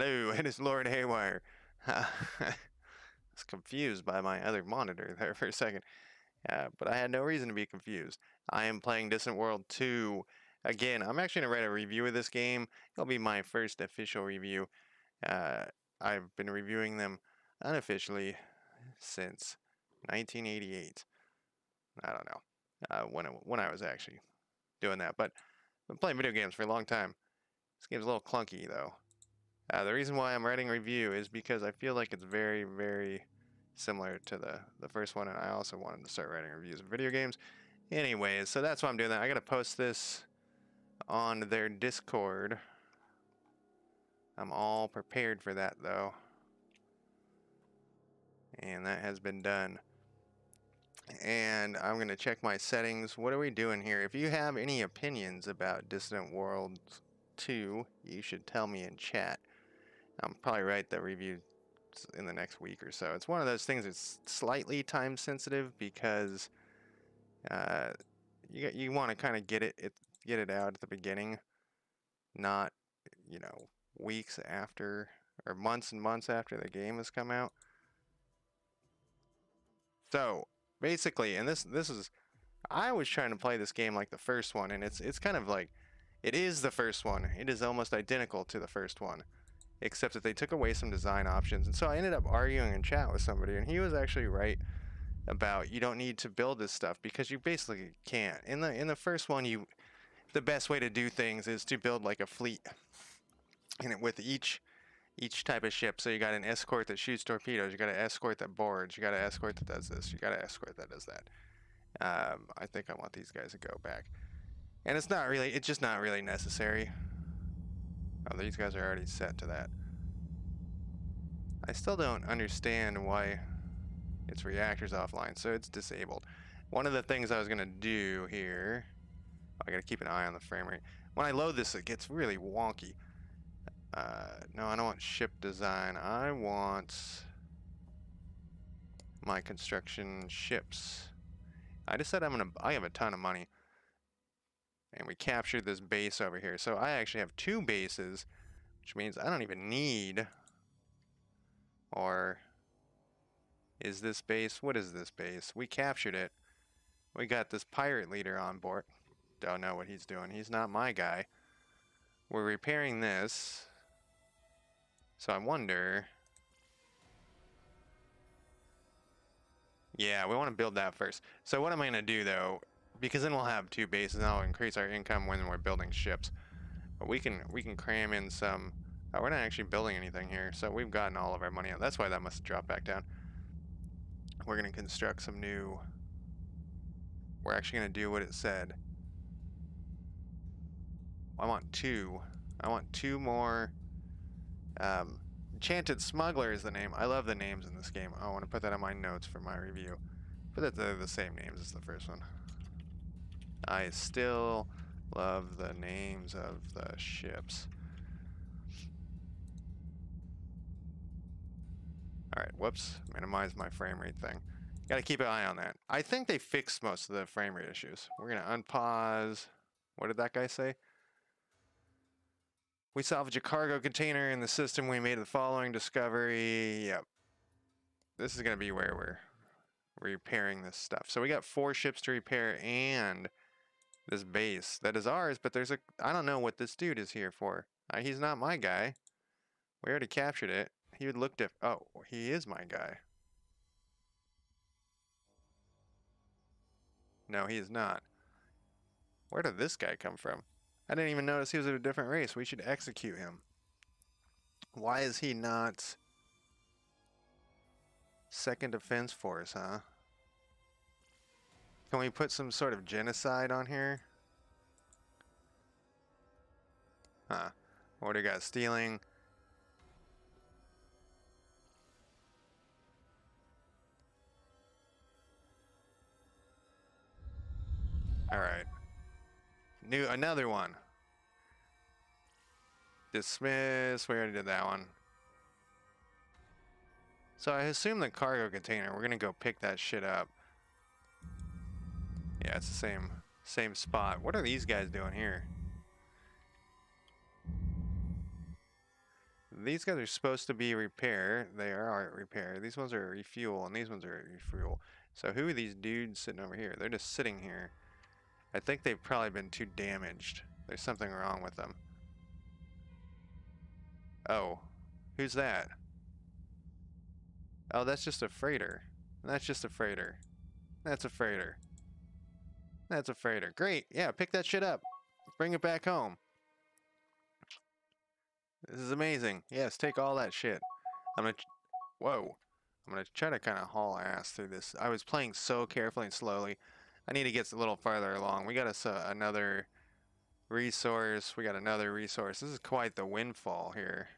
Hello, it is Lord Haywire. I was confused by my other monitor there for a second. Uh, but I had no reason to be confused. I am playing Distant World 2. Again, I'm actually going to write a review of this game. It'll be my first official review. Uh, I've been reviewing them unofficially since 1988. I don't know uh, when, it, when I was actually doing that. But I've been playing video games for a long time. This game's a little clunky, though. Uh, the reason why I'm writing review is because I feel like it's very, very similar to the, the first one, and I also wanted to start writing reviews of video games. Anyways, so that's why I'm doing that. I gotta post this on their Discord. I'm all prepared for that, though. And that has been done. And I'm going to check my settings. What are we doing here? If you have any opinions about Distant Worlds 2, you should tell me in chat. I'll probably write the review in the next week or so. It's one of those things that's slightly time sensitive because uh, you you want to kind of get it, it get it out at the beginning, not you know weeks after or months and months after the game has come out. So basically, and this this is I was trying to play this game like the first one, and it's it's kind of like it is the first one. It is almost identical to the first one except that they took away some design options. And so I ended up arguing in chat with somebody, and he was actually right about you don't need to build this stuff because you basically can't. In the in the first one, you the best way to do things is to build like a fleet, and with each each type of ship. So you got an escort that shoots torpedoes, you got an escort that boards, you got an escort that does this, you got an escort that does that. Um, I think I want these guys to go back, and it's not really it's just not really necessary. Oh, these guys are already set to that. I still don't understand why its reactor's offline, so it's disabled. One of the things I was going to do here... I got to keep an eye on the frame rate. When I load this, it gets really wonky. Uh, no, I don't want ship design. I want my construction ships. I just said I'm gonna. I have a ton of money and we captured this base over here. So I actually have two bases, which means I don't even need, or is this base, what is this base? We captured it. We got this pirate leader on board. Don't know what he's doing. He's not my guy. We're repairing this. So I wonder... Yeah, we want to build that first. So what am I going to do, though, because then we'll have two bases and that'll increase our income when we're building ships. But we can we can cram in some. Oh, we're not actually building anything here, so we've gotten all of our money out. That's why that must drop back down. We're gonna construct some new. We're actually gonna do what it said. I want two. I want two more. Um, Enchanted Smuggler is the name. I love the names in this game. I want to put that on my notes for my review. But they're the same names as the first one. I still love the names of the ships. Alright, whoops. Minimize my frame rate thing. Gotta keep an eye on that. I think they fixed most of the frame rate issues. We're gonna unpause. What did that guy say? We salvage a cargo container in the system. We made the following discovery. Yep. This is gonna be where we're repairing this stuff. So we got four ships to repair and this base that is ours, but there's a I don't know what this dude is here for. Uh, he's not my guy. We already captured it. He would look diff- oh, he is my guy. No, he is not. Where did this guy come from? I didn't even notice he was of a different race. We should execute him. Why is he not second defense force, huh? Can we put some sort of genocide on here? Huh. What do you got? Stealing. Alright. New another one. Dismiss. We already did that one. So I assume the cargo container, we're gonna go pick that shit up. Yeah, it's the same same spot. What are these guys doing here? These guys are supposed to be repair. They are repair. These ones are refuel, and these ones are refuel. So who are these dudes sitting over here? They're just sitting here. I think they've probably been too damaged. There's something wrong with them. Oh, who's that? Oh, that's just a freighter. That's just a freighter. That's a freighter. That's a freighter. Great. Yeah, pick that shit up. Bring it back home. This is amazing. Yes, take all that shit. I'm gonna... Whoa. I'm gonna try to kind of haul ass through this. I was playing so carefully and slowly. I need to get a little farther along. We got us uh, another resource. We got another resource. This is quite the windfall here.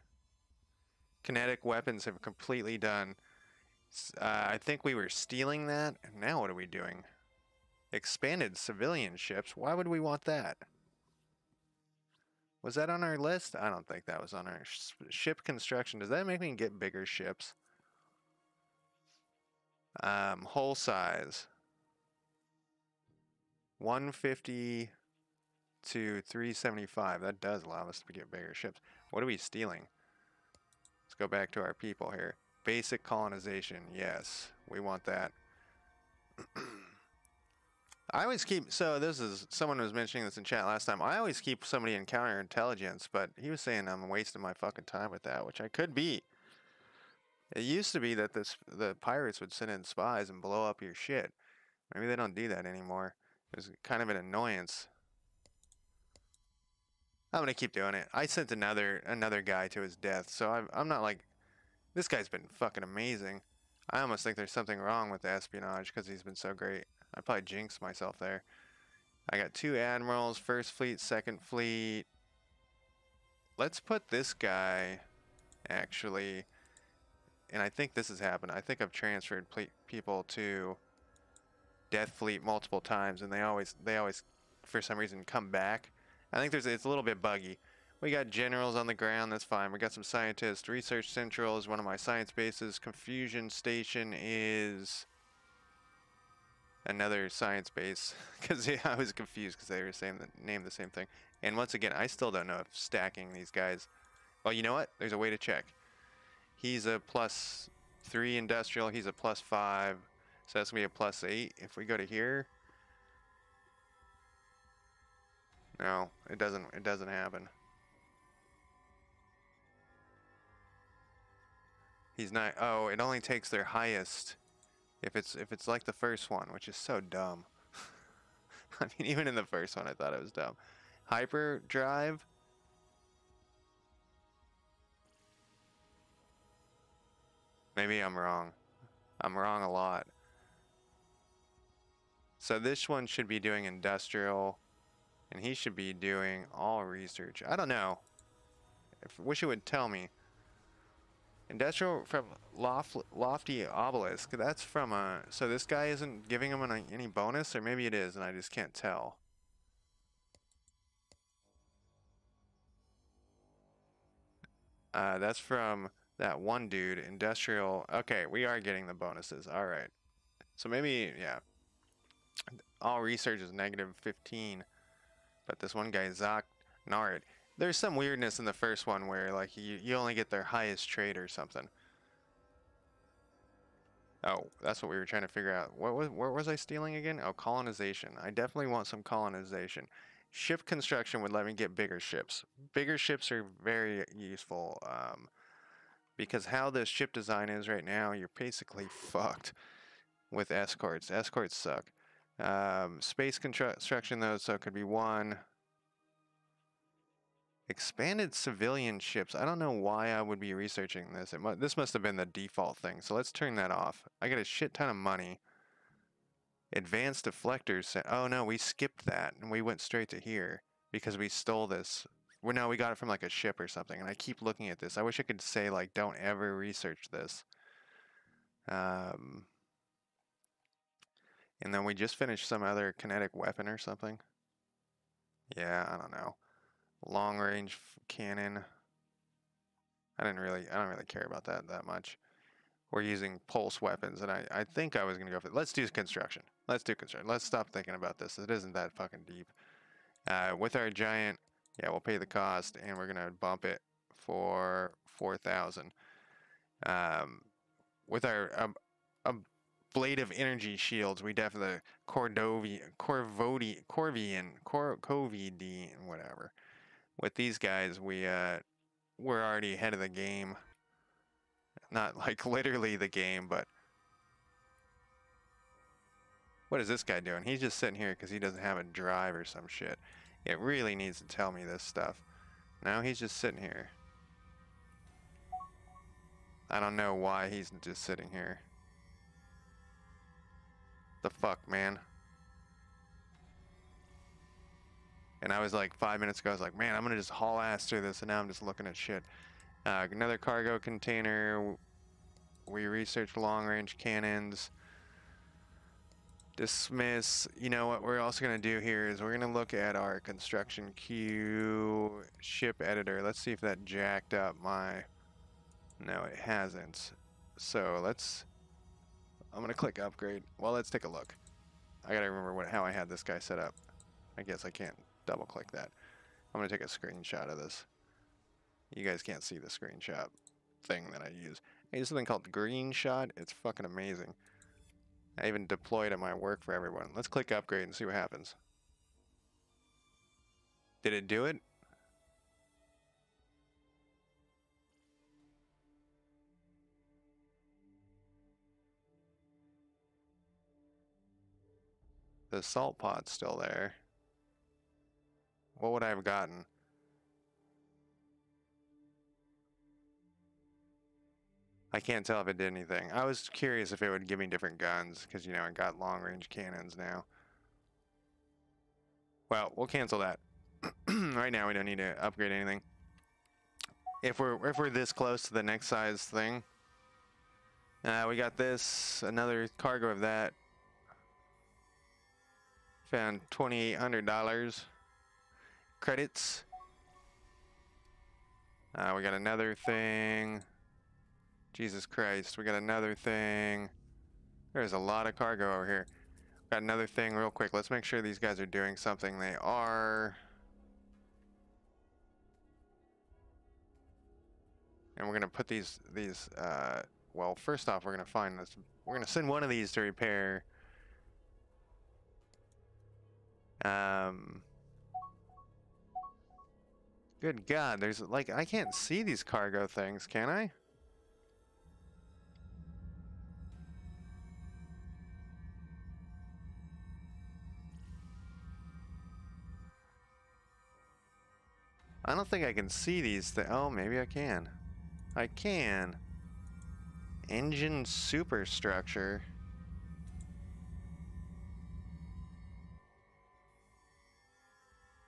Kinetic weapons have completely done. Uh, I think we were stealing that. Now what are we doing? Expanded civilian ships. Why would we want that? Was that on our list? I don't think that was on our sh ship construction. Does that make me get bigger ships? Um, hull size. 150 to 375. That does allow us to get bigger ships. What are we stealing? Let's go back to our people here. Basic colonization. Yes, we want that. I always keep, so this is, someone was mentioning this in chat last time. I always keep somebody in counterintelligence, but he was saying I'm wasting my fucking time with that, which I could be. It used to be that this, the pirates would send in spies and blow up your shit. Maybe they don't do that anymore. It was kind of an annoyance. I'm gonna keep doing it. I sent another another guy to his death, so I'm I'm not like this guy's been fucking amazing. I almost think there's something wrong with the espionage because he's been so great. I probably jinxed myself there. I got two admirals, first fleet, second fleet. Let's put this guy, actually, and I think this has happened. I think I've transferred people to Death Fleet multiple times, and they always, they always, for some reason, come back. I think there's, it's a little bit buggy. We got generals on the ground, that's fine. We got some scientists. Research Central is one of my science bases. Confusion Station is another science base because yeah, I was confused because they were saying the name the same thing. And once again, I still don't know if stacking these guys. Well, you know what? There's a way to check. He's a plus three industrial. He's a plus five. So that's gonna be a plus eight. If we go to here, no, it doesn't. It doesn't happen. He's not. Oh, it only takes their highest. If it's if it's like the first one, which is so dumb. I mean, even in the first one, I thought it was dumb. Hyperdrive. Maybe I'm wrong. I'm wrong a lot. So this one should be doing industrial, and he should be doing all research. I don't know. Wish it would tell me. Industrial from Loft, Lofty Obelisk. That's from a. So this guy isn't giving him an, any bonus, or maybe it is, and I just can't tell. Uh, that's from that one dude, Industrial. Okay, we are getting the bonuses. All right. So maybe, yeah. All research is negative 15. But this one guy, Zach Nard, there's some weirdness in the first one where like you, you only get their highest trade or something. Oh, that's what we were trying to figure out. What was where was I stealing again? Oh, colonization. I definitely want some colonization. Ship construction would let me get bigger ships. Bigger ships are very useful um, because how the ship design is right now, you're basically fucked with escorts. Escorts suck. Um, space construction though, so it could be one. Expanded civilian ships. I don't know why I would be researching this. Mu this must have been the default thing. So let's turn that off. I got a shit ton of money. Advanced deflectors. Oh no, we skipped that and we went straight to here because we stole this. Well, no, we got it from like a ship or something. And I keep looking at this. I wish I could say like, don't ever research this. Um, and then we just finished some other kinetic weapon or something. Yeah, I don't know long range cannon. I didn't really, I don't really care about that that much. We're using pulse weapons, and I, I think I was gonna go for. Let's do construction. Let's do construction. Let's stop thinking about this. It isn't that fucking deep. Uh, with our giant, yeah, we'll pay the cost, and we're gonna bump it for 4,000. Um, with our um, um, blade of energy shields, we definitely Cordovi, Corvodi, Corvian, Cor, Covidian, whatever. With these guys, we uh, we're already ahead of the game. Not like literally the game, but what is this guy doing? He's just sitting here because he doesn't have a drive or some shit. It really needs to tell me this stuff. Now he's just sitting here. I don't know why he's just sitting here. The fuck, man? And I was like, five minutes ago, I was like, man, I'm gonna just haul ass through this, and now I'm just looking at shit. Uh, another cargo container. We researched long-range cannons dismiss. You know what we're also going to do here is we're going to look at our construction queue ship editor. Let's see if that jacked up my... No, it hasn't. So let's... I'm going to click upgrade. Well, let's take a look. I got to remember what how I had this guy set up. I guess I can't double click that. I'm going to take a screenshot of this. You guys can't see the screenshot thing that I use. I use something called Greenshot. It's fucking amazing. I even deployed it at my work for everyone. Let's click upgrade and see what happens. Did it do it? The assault pod's still there. What would I have gotten? I can't tell if it did anything. I was curious if it would give me different guns, because, you know, I got long-range cannons now. Well, we'll cancel that. right now, we don't need to upgrade anything. If we're if we're this close to the next size thing, uh, we got this, another cargo of that. Found $2,800 credits. Uh, we got another thing. Jesus Christ, we got another thing. There's a lot of cargo over here. Got another thing real quick. Let's make sure these guys are doing something. They are. And we're gonna put these these uh well first off we're gonna find this we're gonna send one of these to repair um good god there's like I can't see these cargo things can I I don't think I can see these things. Oh, maybe I can. I can. Engine superstructure.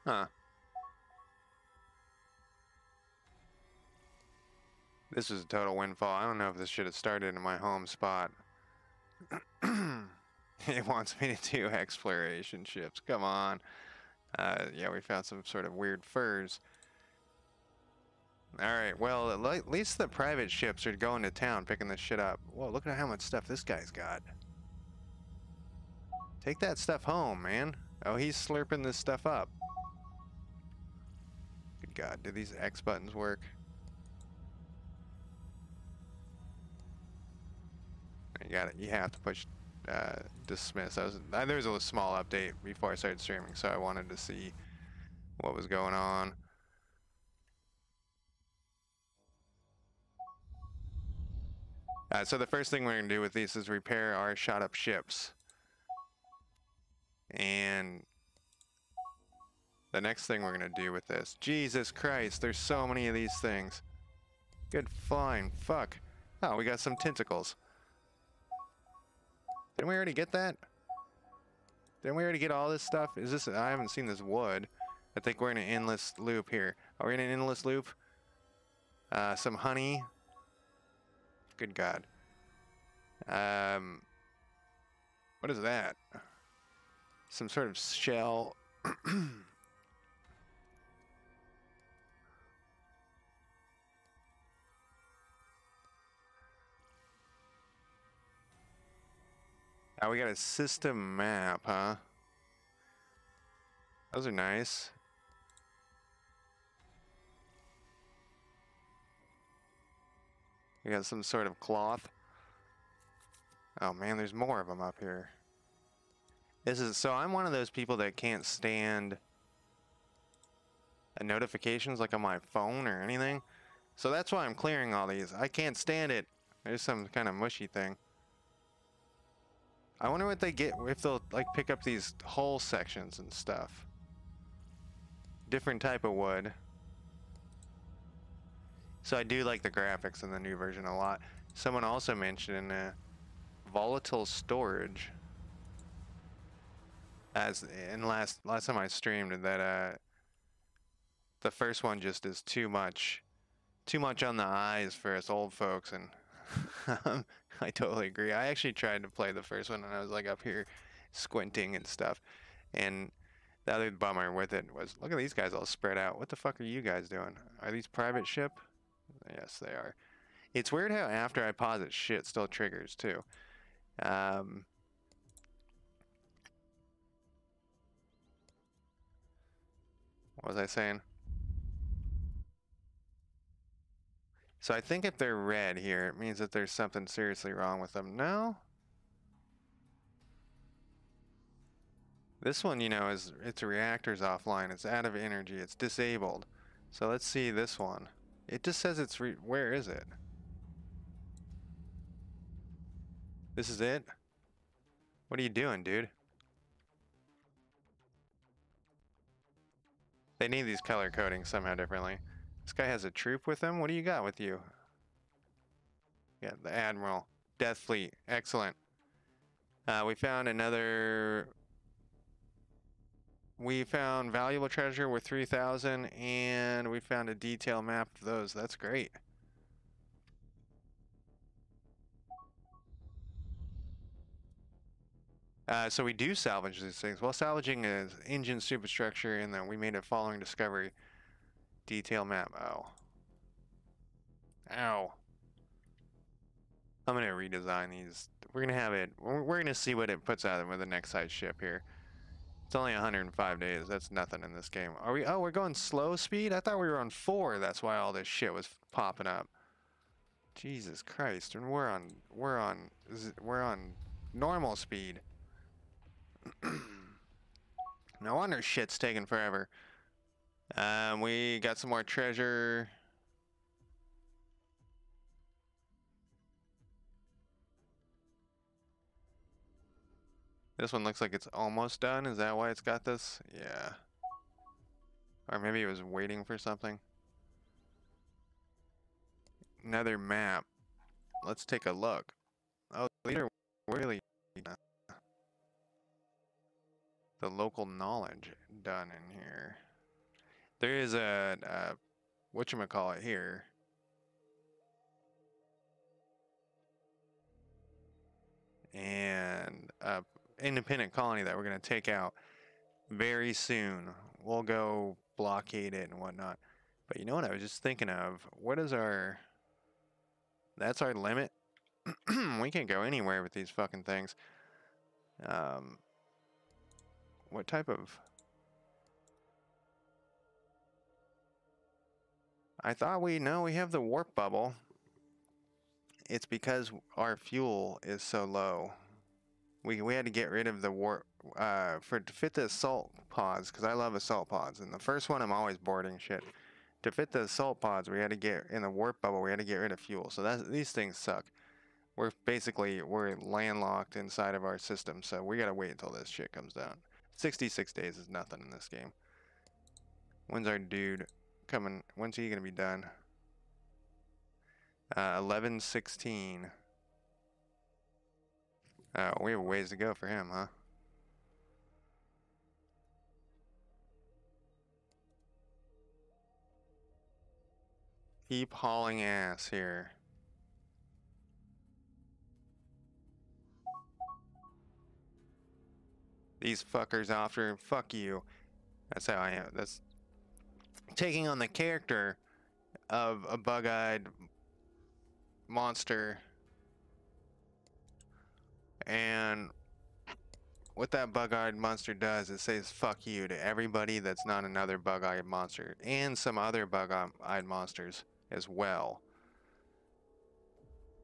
Huh. This is a total windfall. I don't know if this should have started in my home spot. it wants me to do exploration ships. Come on. Uh, yeah, we found some sort of weird furs. Alright, well, at least the private ships are going to town picking this shit up. Whoa, look at how much stuff this guy's got. Take that stuff home, man. Oh, he's slurping this stuff up. Good God, do these X buttons work? Got it. You have to push uh, dismiss. I was, uh, there was a small update before I started streaming, so I wanted to see what was going on. Uh, so the first thing we're going to do with these is repair our shot up ships. And the next thing we're going to do with this. Jesus Christ, there's so many of these things. Good fine, fuck. Oh, we got some tentacles. Didn't we already get that? Didn't we already get all this stuff? Is this, I haven't seen this wood. I think we're in an endless loop here. Are we in an endless loop? Uh, some honey. Good God. Um, what is that? Some sort of shell. Oh, we got a system map, huh? Those are nice. We got some sort of cloth. Oh man, there's more of them up here. This is so I'm one of those people that can't stand notifications like on my phone or anything. So that's why I'm clearing all these. I can't stand it. There's some kind of mushy thing. I wonder what they get if they'll like pick up these whole sections and stuff. Different type of wood. So I do like the graphics in the new version a lot. Someone also mentioned uh, volatile storage. As in last last time I streamed that uh the first one just is too much too much on the eyes for us old folks and I totally agree. I actually tried to play the first one and I was like up here squinting and stuff. And the other bummer with it was look at these guys all spread out. What the fuck are you guys doing? Are these private ship? Yes, they are. It's weird how after I pause it, shit still triggers too. Um, what was I saying? So I think if they're red here, it means that there's something seriously wrong with them. No? This one, you know, is its reactor's offline. It's out of energy. It's disabled. So let's see this one. It just says it's re where is it? This is it? What are you doing, dude? They need these color coding somehow differently. This guy has a troop with him? What do you got with you? Yeah, the Admiral. Death Fleet. Excellent. Uh, we found another... We found valuable treasure worth 3,000 and we found a detailed map of those. That's great. Uh, so we do salvage these things. Well, salvaging is engine superstructure, and then we made a following discovery. Detail map. Oh. Ow. I'm gonna redesign these. We're gonna have it. We're, gonna see what it puts out with the next size ship here. It's only 105 days. That's nothing in this game. Are we? Oh, we're going slow speed. I thought we were on four. That's why all this shit was popping up. Jesus Christ! And we're on. We're on. We're on normal speed. no wonder shit's taking forever. Um, we got some more treasure. This one looks like it's almost done. Is that why it's got this? Yeah. Or maybe it was waiting for something. Another map. Let's take a look. Oh, are really the local knowledge done in here. There is a, a whatchamacallit here. And a independent colony that we're going to take out very soon. We'll go blockade it and whatnot. But you know what I was just thinking of? What is our... That's our limit? we can't go anywhere with these fucking things. Um, what type of... I thought we know we have the warp bubble. It's because our fuel is so low. We, we had to get rid of the warp uh, for to fit the assault pods because I love assault pods. And the first one I'm always boarding shit. To fit the assault pods, we had to get in the warp bubble. We had to get rid of fuel. So that's these things suck. We're basically we're landlocked inside of our system. So we gotta wait until this shit comes down. 66 days is nothing in this game. When's our dude coming? When's he gonna be done? Uh, 1116. Oh, we have ways to go for him, huh? Keep hauling ass here. These fuckers after fuck you. That's how I am. That's taking on the character of a bug-eyed monster and what that bug-eyed monster does is says fuck you to everybody that's not another bug-eyed monster and some other bug-eyed monsters as well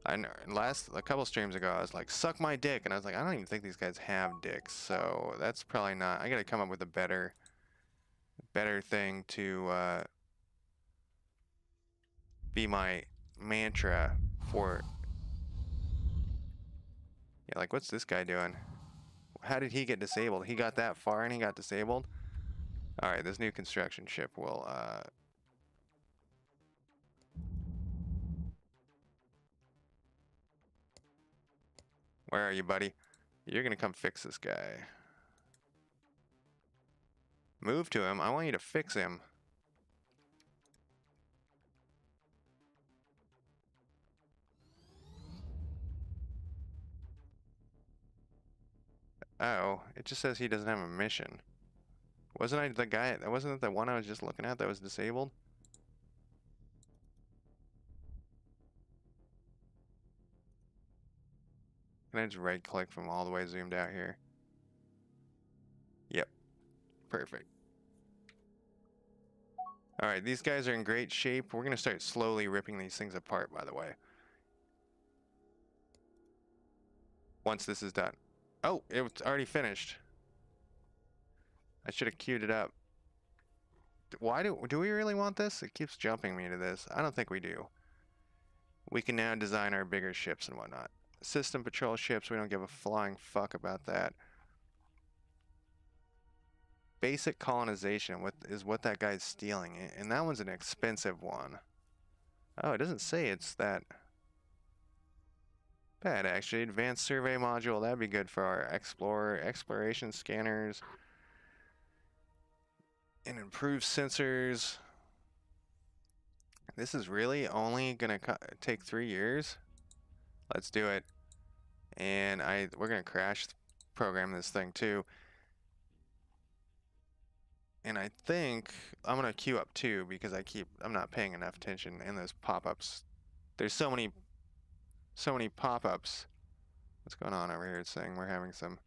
I know, last a couple streams ago, I was like, "Suck my dick," and I was like, I don't even think these guys have dicks, so that's probably not. I gotta come up with a better, better thing to uh, be my mantra for. Yeah, like what's this guy doing? How did he get disabled? He got that far and he got disabled. All right, this new construction ship will uh, Where are you, buddy? You're gonna come fix this guy. Move to him. I want you to fix him. Oh, it just says he doesn't have a mission. Wasn't I the guy, that wasn't it the one I was just looking at that was disabled? Can I just right click from all the way zoomed out here? Perfect. Alright, these guys are in great shape. We're going to start slowly ripping these things apart, by the way. Once this is done. Oh, it's already finished. I should have queued it up. Why do, do we really want this? It keeps jumping me to this. I don't think we do. We can now design our bigger ships and whatnot system patrol ships, we don't give a flying fuck about that. Basic colonization what is what that guy's stealing, and that one's an expensive one. Oh, it doesn't say it's that bad actually. Advanced survey module, that'd be good for our explorer exploration scanners. And improved sensors. This is really only gonna take three years. Let's do it. And I we're gonna crash program this thing too. And I think I'm gonna queue up too because I keep I'm not paying enough attention in those pop-ups. There's so many so many pop-ups. What's going on over here? It's saying we're having some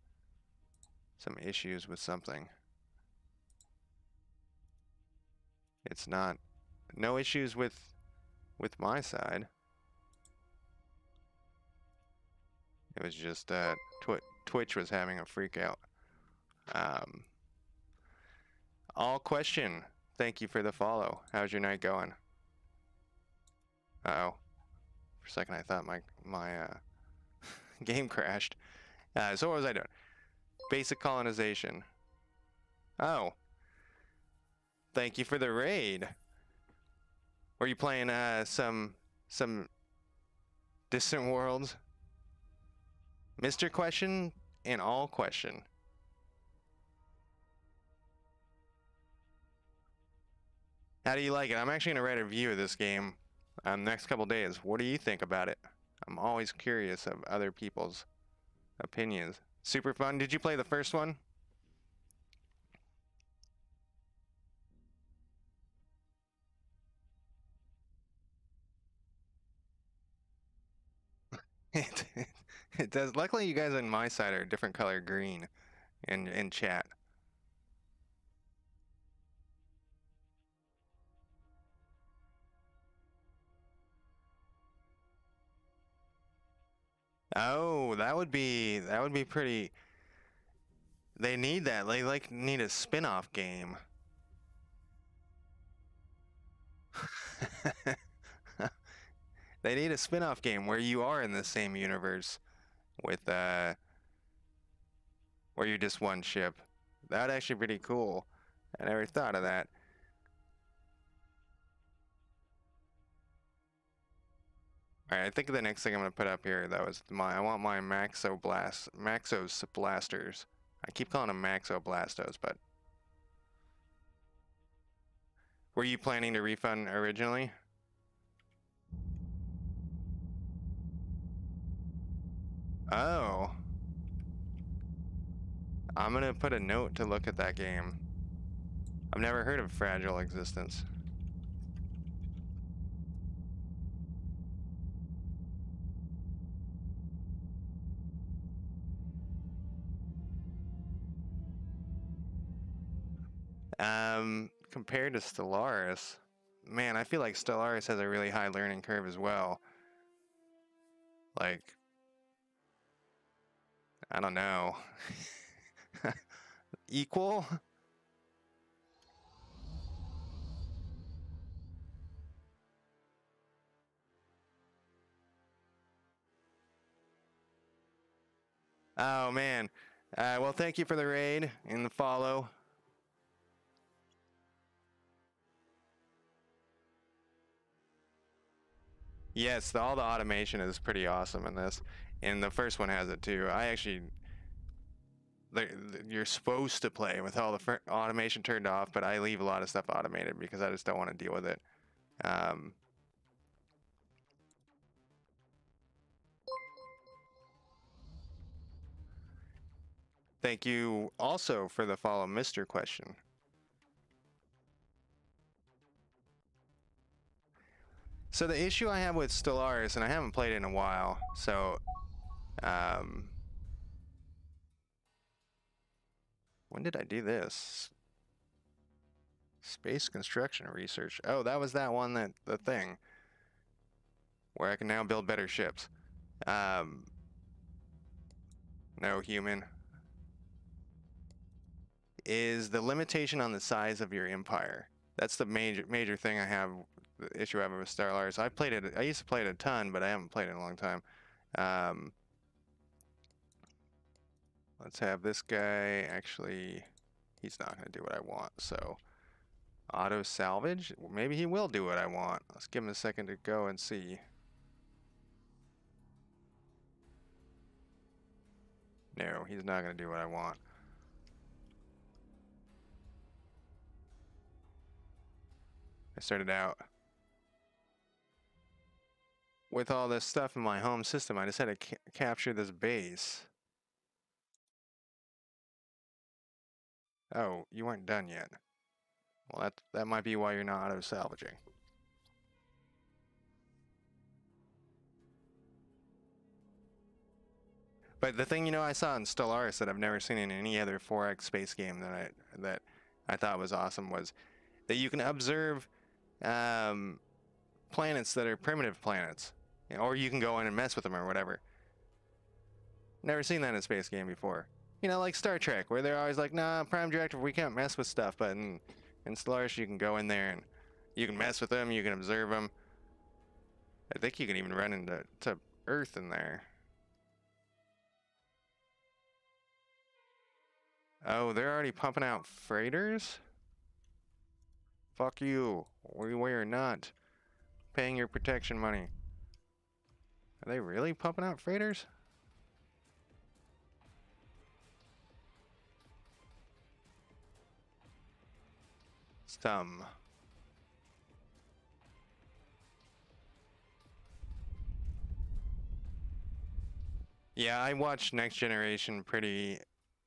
some issues with something. It's not no issues with with my side. It was just uh, Twi Twitch was having a freak out. Um, all question. Thank you for the follow. How's your night going? Uh oh. For a second, I thought my my uh, game crashed. Uh, so what was I doing? Basic colonization. Oh. Thank you for the raid. Were you playing uh, some some distant worlds? Mr. Question and all question. How do you like it? I'm actually going to write a review of this game um, the next couple days. What do you think about it? I'm always curious of other people's opinions. Super fun. Did you play the first one? It does. Luckily, you guys on my side are different color green in, in chat. Oh, that would be that would be pretty. They need that. They like need a spin-off game. they need a spin-off game where you are in the same universe with uh where you're just one ship. That'd actually pretty cool. I never thought of that. Alright, I think the next thing I'm gonna put up here though is my I want my Maxo Blast Maxos blasters. I keep calling them Maxo Blastos, but were you planning to refund originally? Oh. I'm gonna put a note to look at that game. I've never heard of Fragile Existence. Um, compared to Stellaris, man, I feel like Stellaris has a really high learning curve as well. like I don't know. Equal? Oh man. Uh, well, thank you for the raid and the follow. Yes, the, all the automation is pretty awesome in this, and the first one has it too. I actually, you're supposed to play with all the automation turned off, but I leave a lot of stuff automated because I just don't want to deal with it. Um, thank you also for the follow, Mister Question. So the issue I have with Stellaris, and I haven't played it in a while, so um, when did I do this? Space construction research. Oh, that was that one that the thing where I can now build better ships. Um, no human is the limitation on the size of your empire. That's the major major thing I have issue I have with Stellaris. I played it. I used to play it a ton, but I haven't played it in a long time. Um, let's have this guy. Actually, he's not going to do what I want. So, auto salvage. Maybe he will do what I want. Let's give him a second to go and see. No, he's not going to do what I want. I started out with all this stuff in my home system. I just had to ca- capture this base. Oh, you weren't done yet. Well, that that might be why you're not auto salvaging. But the thing you know I saw in Stellaris that I've never seen in any other 4X space game that I that I thought was awesome was that you can observe um, planets that are primitive planets, or you can go in and mess with them or whatever. Never seen that in a space game before. You know, like Star Trek, where they're always like, "Nah, Prime Directive, we can't mess with stuff." But in in Stellaris, you can go in there and you can mess with them, you can observe them. I think you can even run into to Earth in there. Oh, they're already pumping out freighters? Fuck you. We, we are not paying your protection money. Are they really pumping out freighters? Some. Yeah, I watch Next Generation pretty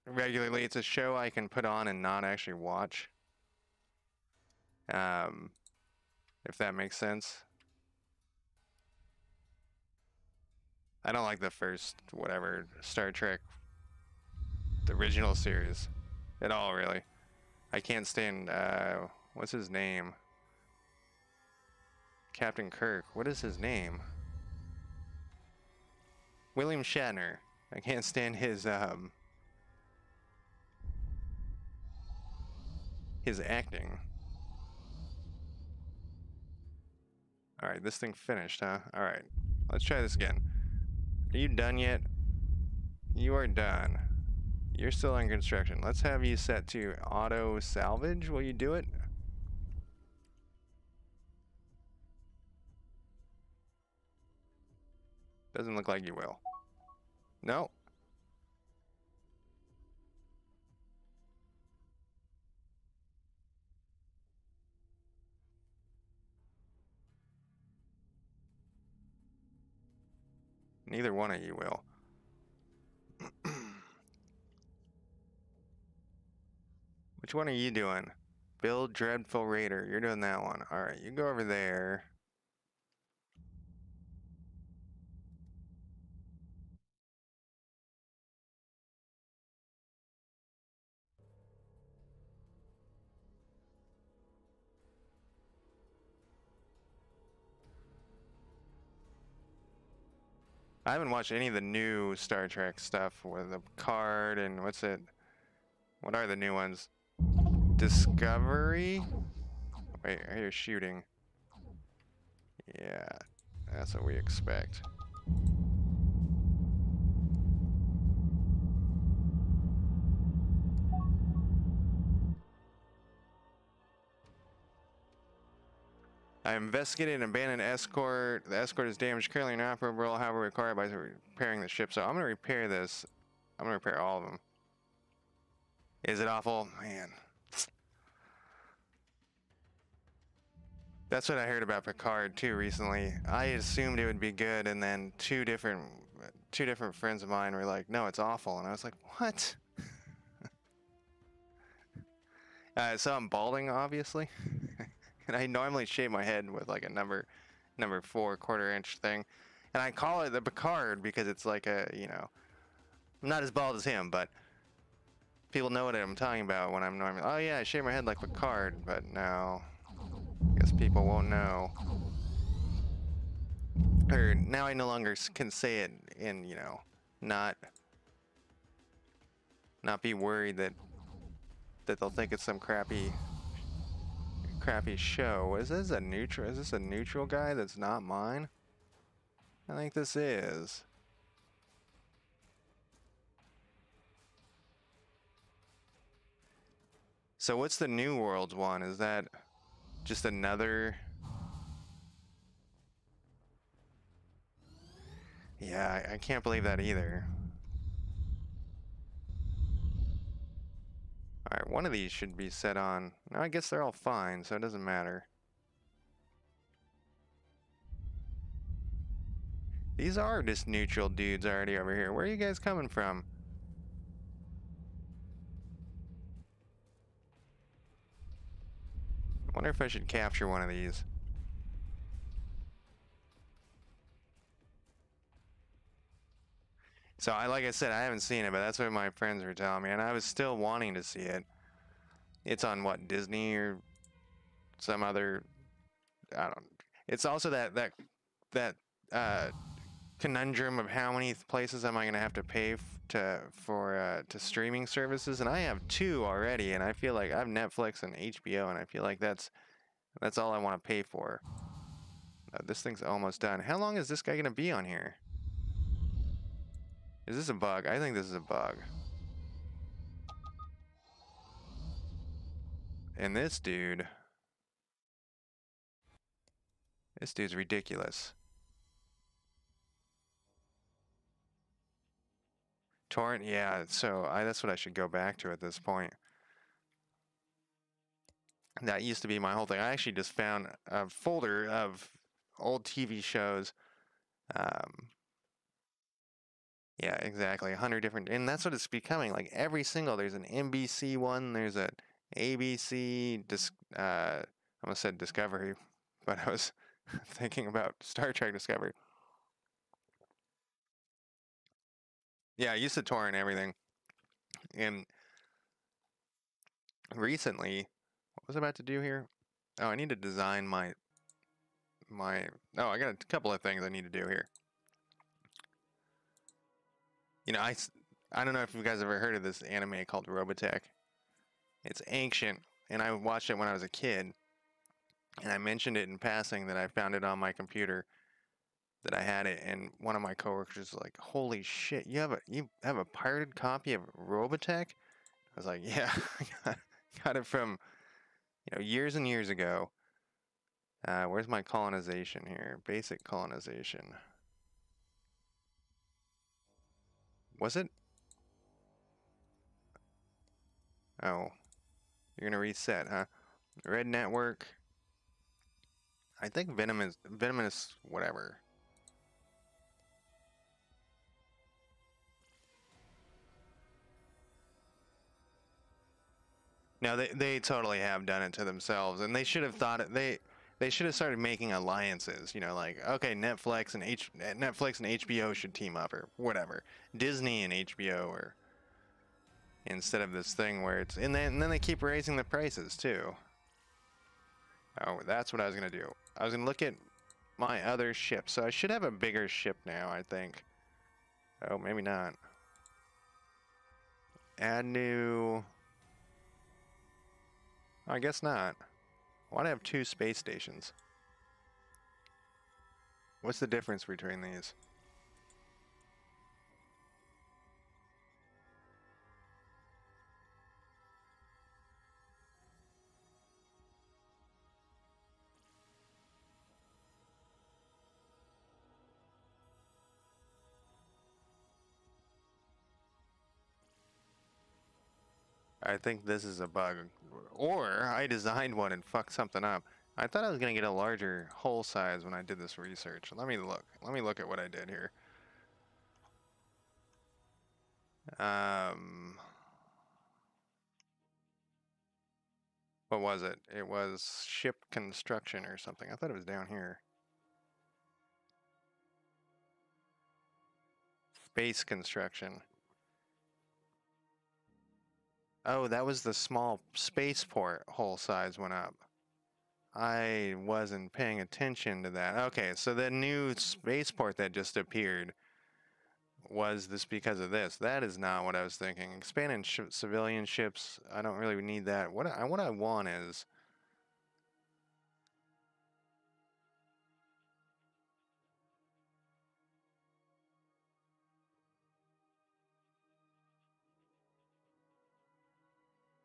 regularly. It's a show I can put on and not actually watch. Um, if that makes sense. I don't like the first whatever Star Trek, the original series, at all. Really, I can't stand. Uh, what's his name? Captain Kirk. What is his name? William Shatner. I can't stand his um his acting. All right, this thing finished, huh? All right, let's try this again. Are you done yet? You are done. You're still in construction. Let's have you set to auto salvage. Will you do it? Doesn't look like you will. No. Neither one of you will. Which one are you doing? Build Dreadful Raider. You're doing that one. Alright, you go over there. I haven't watched any of the new Star Trek stuff with the card and what's it? What are the new ones? Discovery? Wait, I hear shooting. Yeah, that's what we expect. I investigated an abandoned escort. The escort is damaged, currently inoperable, however required by repairing the ship. So I'm gonna repair this. I'm gonna repair all of them. Is it awful? Man. That's what I heard about Picard too recently. I assumed it would be good, and then two different two different friends of mine were like, "No, it's awful," and I was like, "What?" uh, so I'm balding, obviously. and I normally shave my head with like a number number four quarter inch thing, and I call it the Picard because it's like a you know, I'm not as bald as him, but people know what I'm talking about when I'm normally. Oh yeah, I shave my head like Picard, but no, I guess people won't know. Or now I no longer can say it in you know, not not be worried that that they'll think it's some crappy crappy show. Is this a neutral? Is this a neutral guy that's not mine? I think this is. So what's the New World one? Is that just another... Yeah, I, I can't believe that either. Alright, one of these should be set on. No, I guess they're all fine, so it doesn't matter. These are just neutral dudes already over here. Where are you guys coming from? I wonder if I should capture one of these. So I, like I said, I haven't seen it, but that's what my friends were telling me, and I was still wanting to see it. It's on what Disney or some other. I don't. It's also that that that uh, conundrum of how many places am I going to have to pay to for uh, to streaming services, and I have two already, and I feel like I have Netflix and HBO, and I feel like that's that's all I want to pay for. Uh, this thing's almost done. How long is this guy going to be on here? Is this a bug? I think this is a bug. And this dude... This dude's ridiculous. Torrent, yeah, so I, that's what I should go back to at this point. That used to be my whole thing. I actually just found a folder of old TV shows um, yeah, exactly. A hundred different, and that's what it's becoming. Like every single, there's an NBC one, there's a ABC. Dis, uh, I almost said Discovery, but I was thinking about Star Trek Discovery. Yeah, I used to torrent everything, and recently, what was I about to do here? Oh, I need to design my my. Oh, I got a couple of things I need to do here. You know, I, I don't know if you guys ever heard of this anime called Robotech. It's ancient, and I watched it when I was a kid. And I mentioned it in passing that I found it on my computer, that I had it, and one of my coworkers was like, "Holy shit! You have a you have a pirated copy of Robotech?" I was like, "Yeah, I got it from, you know, years and years ago." Uh, where's my colonization here? Basic colonization. Was it? Oh. You're gonna reset, huh? Red network. I think Venom is venomous whatever. Now they they totally have done it to themselves, and they should have thought it. They they should have started making alliances. You know, like okay, Netflix and H Netflix and HBO should team up or whatever. Disney and HBO or instead of this thing where it's and then and then they keep raising the prices too. Oh, that's what I was gonna do. I was gonna look at my other ship. So I should have a bigger ship now. I think. Oh, maybe not. Add new. I guess not. Why do I have two space stations? What's the difference between these? I think this is a bug. Or I designed one and fucked something up. I thought I was going to get a larger hull size when I did this research. Let me look. Let me look at what I did here. Um, what was it? It was ship construction or something. I thought it was down here. Space construction. Oh, that was the small spaceport hull size went up. I wasn't paying attention to that. Okay, so the new spaceport that just appeared was this because of this? That is not what I was thinking. Expanding sh civilian ships, I don't really need that. What I what I want is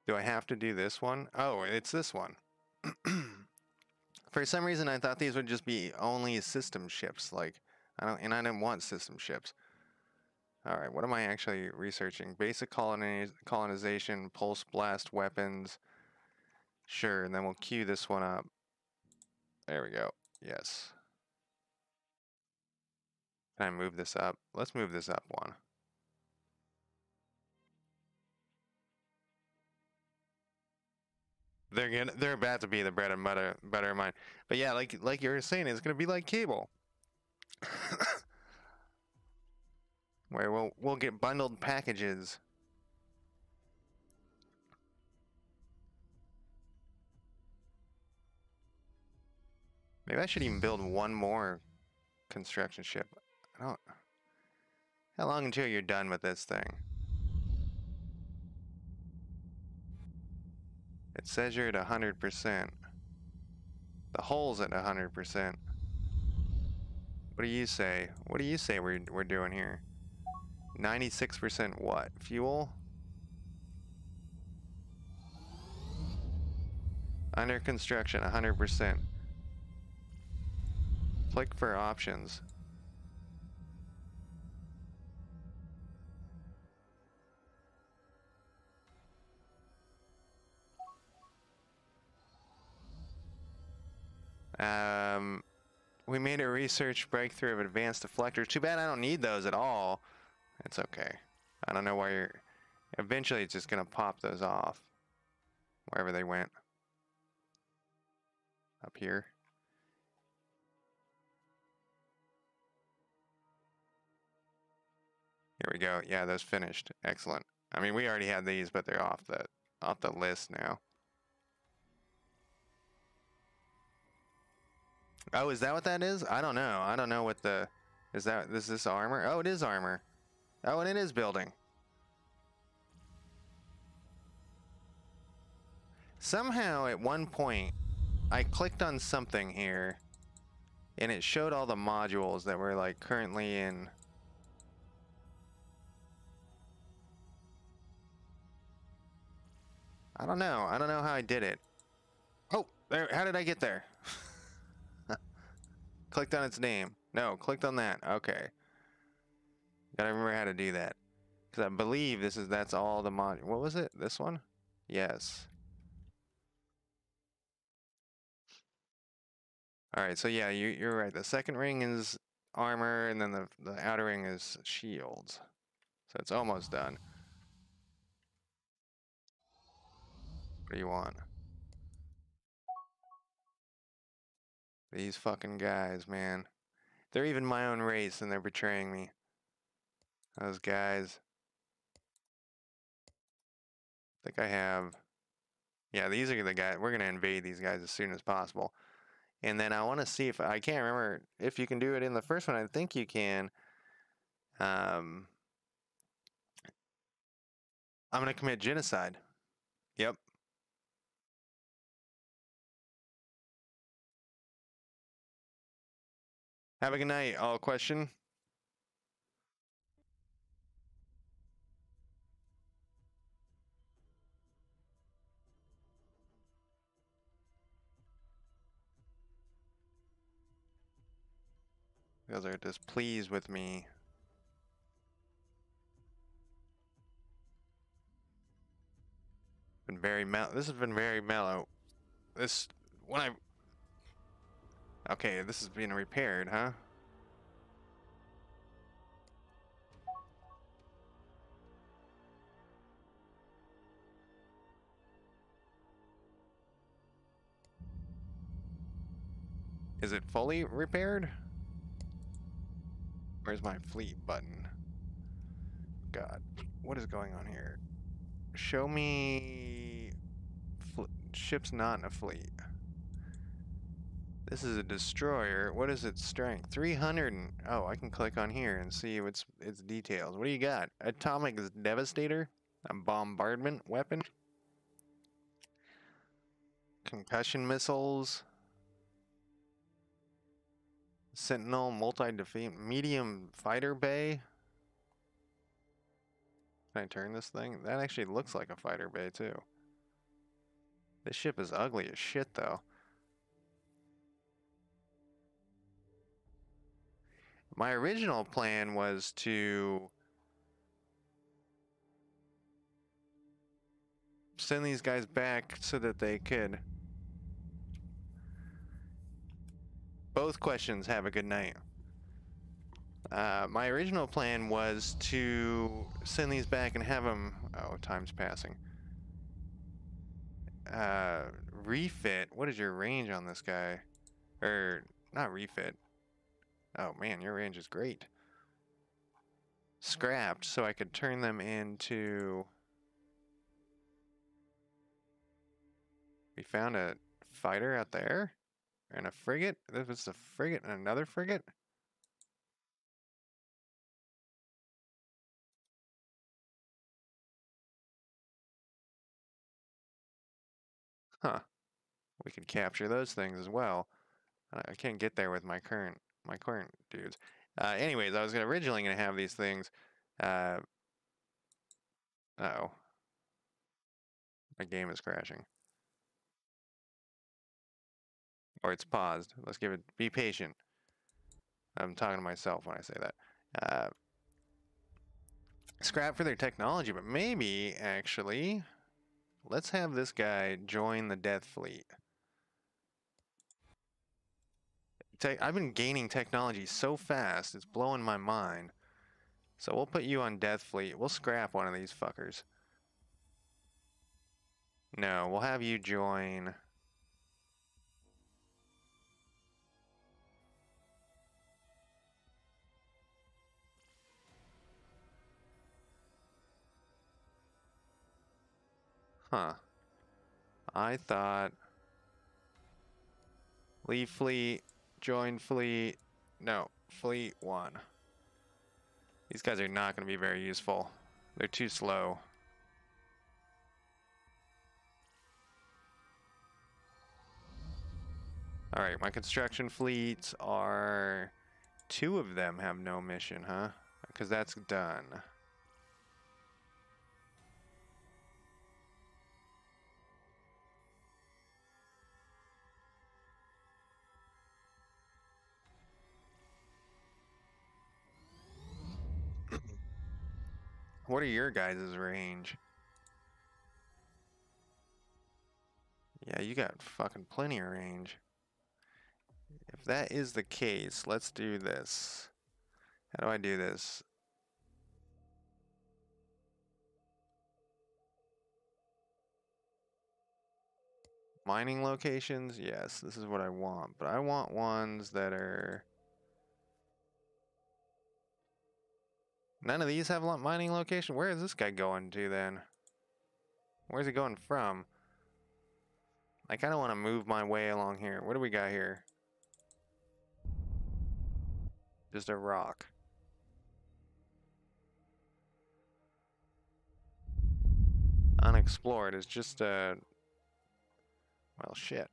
Do I have to do this one? Oh, it's this one. For some reason, I thought these would just be only system ships. Like, I don't, and I didn't want system ships. All right, what am I actually researching? Basic coloniz colonization, pulse blast weapons. Sure, and then we'll queue this one up. There we go. Yes. Can I move this up? Let's move this up one. They're gonna they're about to be the bread and butter butter of mine. But yeah, like like you were saying, it's gonna be like cable. Where we'll we'll get bundled packages. Maybe I should even build one more construction ship. I don't how long until you're done with this thing? It says you're at 100%. The hull's at 100%. What do you say? What do you say we're, we're doing here? 96% what? Fuel? Under construction, 100%. Click for options. Um, we made a research breakthrough of advanced deflectors. Too bad I don't need those at all. It's okay. I don't know why you're... Eventually it's just going to pop those off. Wherever they went. Up here. Here we go. Yeah, those finished. Excellent. I mean, we already had these, but they're off the off the list now. Oh, is that what that is? I don't know. I don't know what the... Is that... Is this armor? Oh, it is armor. Oh, and it is building. Somehow, at one point, I clicked on something here, and it showed all the modules that were, like, currently in... I don't know. I don't know how I did it. Oh, there. How did I get there? Clicked on its name. No, clicked on that. Okay. Gotta remember how to do that. Because I believe this is, that's all the mod. What was it? This one? Yes. Alright, so yeah, you, you're right. The second ring is armor, and then the, the outer ring is shields. So it's almost done. What do you want? These fucking guys, man. They're even my own race and they're betraying me. Those guys. I think I have... Yeah, these are the guys. We're going to invade these guys as soon as possible. And then I want to see if... I can't remember if you can do it in the first one. I think you can. Um, I'm gonna commit genocide. Yep. Have a good night. All question. You guys are displeased with me. Been very mellow. This has been very mellow. This when I. Okay, this is being repaired, huh? Is it fully repaired? Where's my fleet button? God, what is going on here? Show me ships not in a fleet. This is a destroyer. What is its strength? 300 and, oh, I can click on here and see its its details. What do you got? Atomic Devastator? A bombardment weapon? Concussion missiles? Sentinel, multi-defeat, medium fighter bay. Can I turn this thing? That actually looks like a fighter bay too. This ship is ugly as shit though. My original plan was to send these guys back so that they could both questions. Have a good night. Uh, my original plan was to send these back and have them. Oh, time's passing. Uh, refit. What is your range on this guy? Or not refit. Oh man, your range is great. Scrapped, so I could turn them into. We found a fighter out there. And a frigate? This was a frigate and another frigate? Huh. We could capture those things as well. I can't get there with my current my current dudes. Uh, anyways, I was gonna, originally going to have these things. Uh, oh. My game is crashing. or it's paused. Let's give it, be patient. I'm talking to myself when I say that. Uh, scrap for their technology, but maybe actually, let's have this guy join the Death Fleet. Te I've been gaining technology so fast, it's blowing my mind. So we'll put you on Death Fleet. We'll scrap one of these fuckers. No, we'll have you join... Huh. I thought... Leave fleet, join fleet. No, fleet one. These guys are not going to be very useful. They're too slow. Alright, my construction fleets are... Two of them have no mission, huh? Because that's done. What are your guys' range? Yeah, you got fucking plenty of range. If that is the case, let's do this. How do I do this? Mining locations? Yes, this is what I want. But I want ones that are... None of these have a mining location? Where is this guy going to then? Where's he going from? I kind of want to move my way along here. What do we got here? Just a rock. Unexplored It's just a... Well, shit.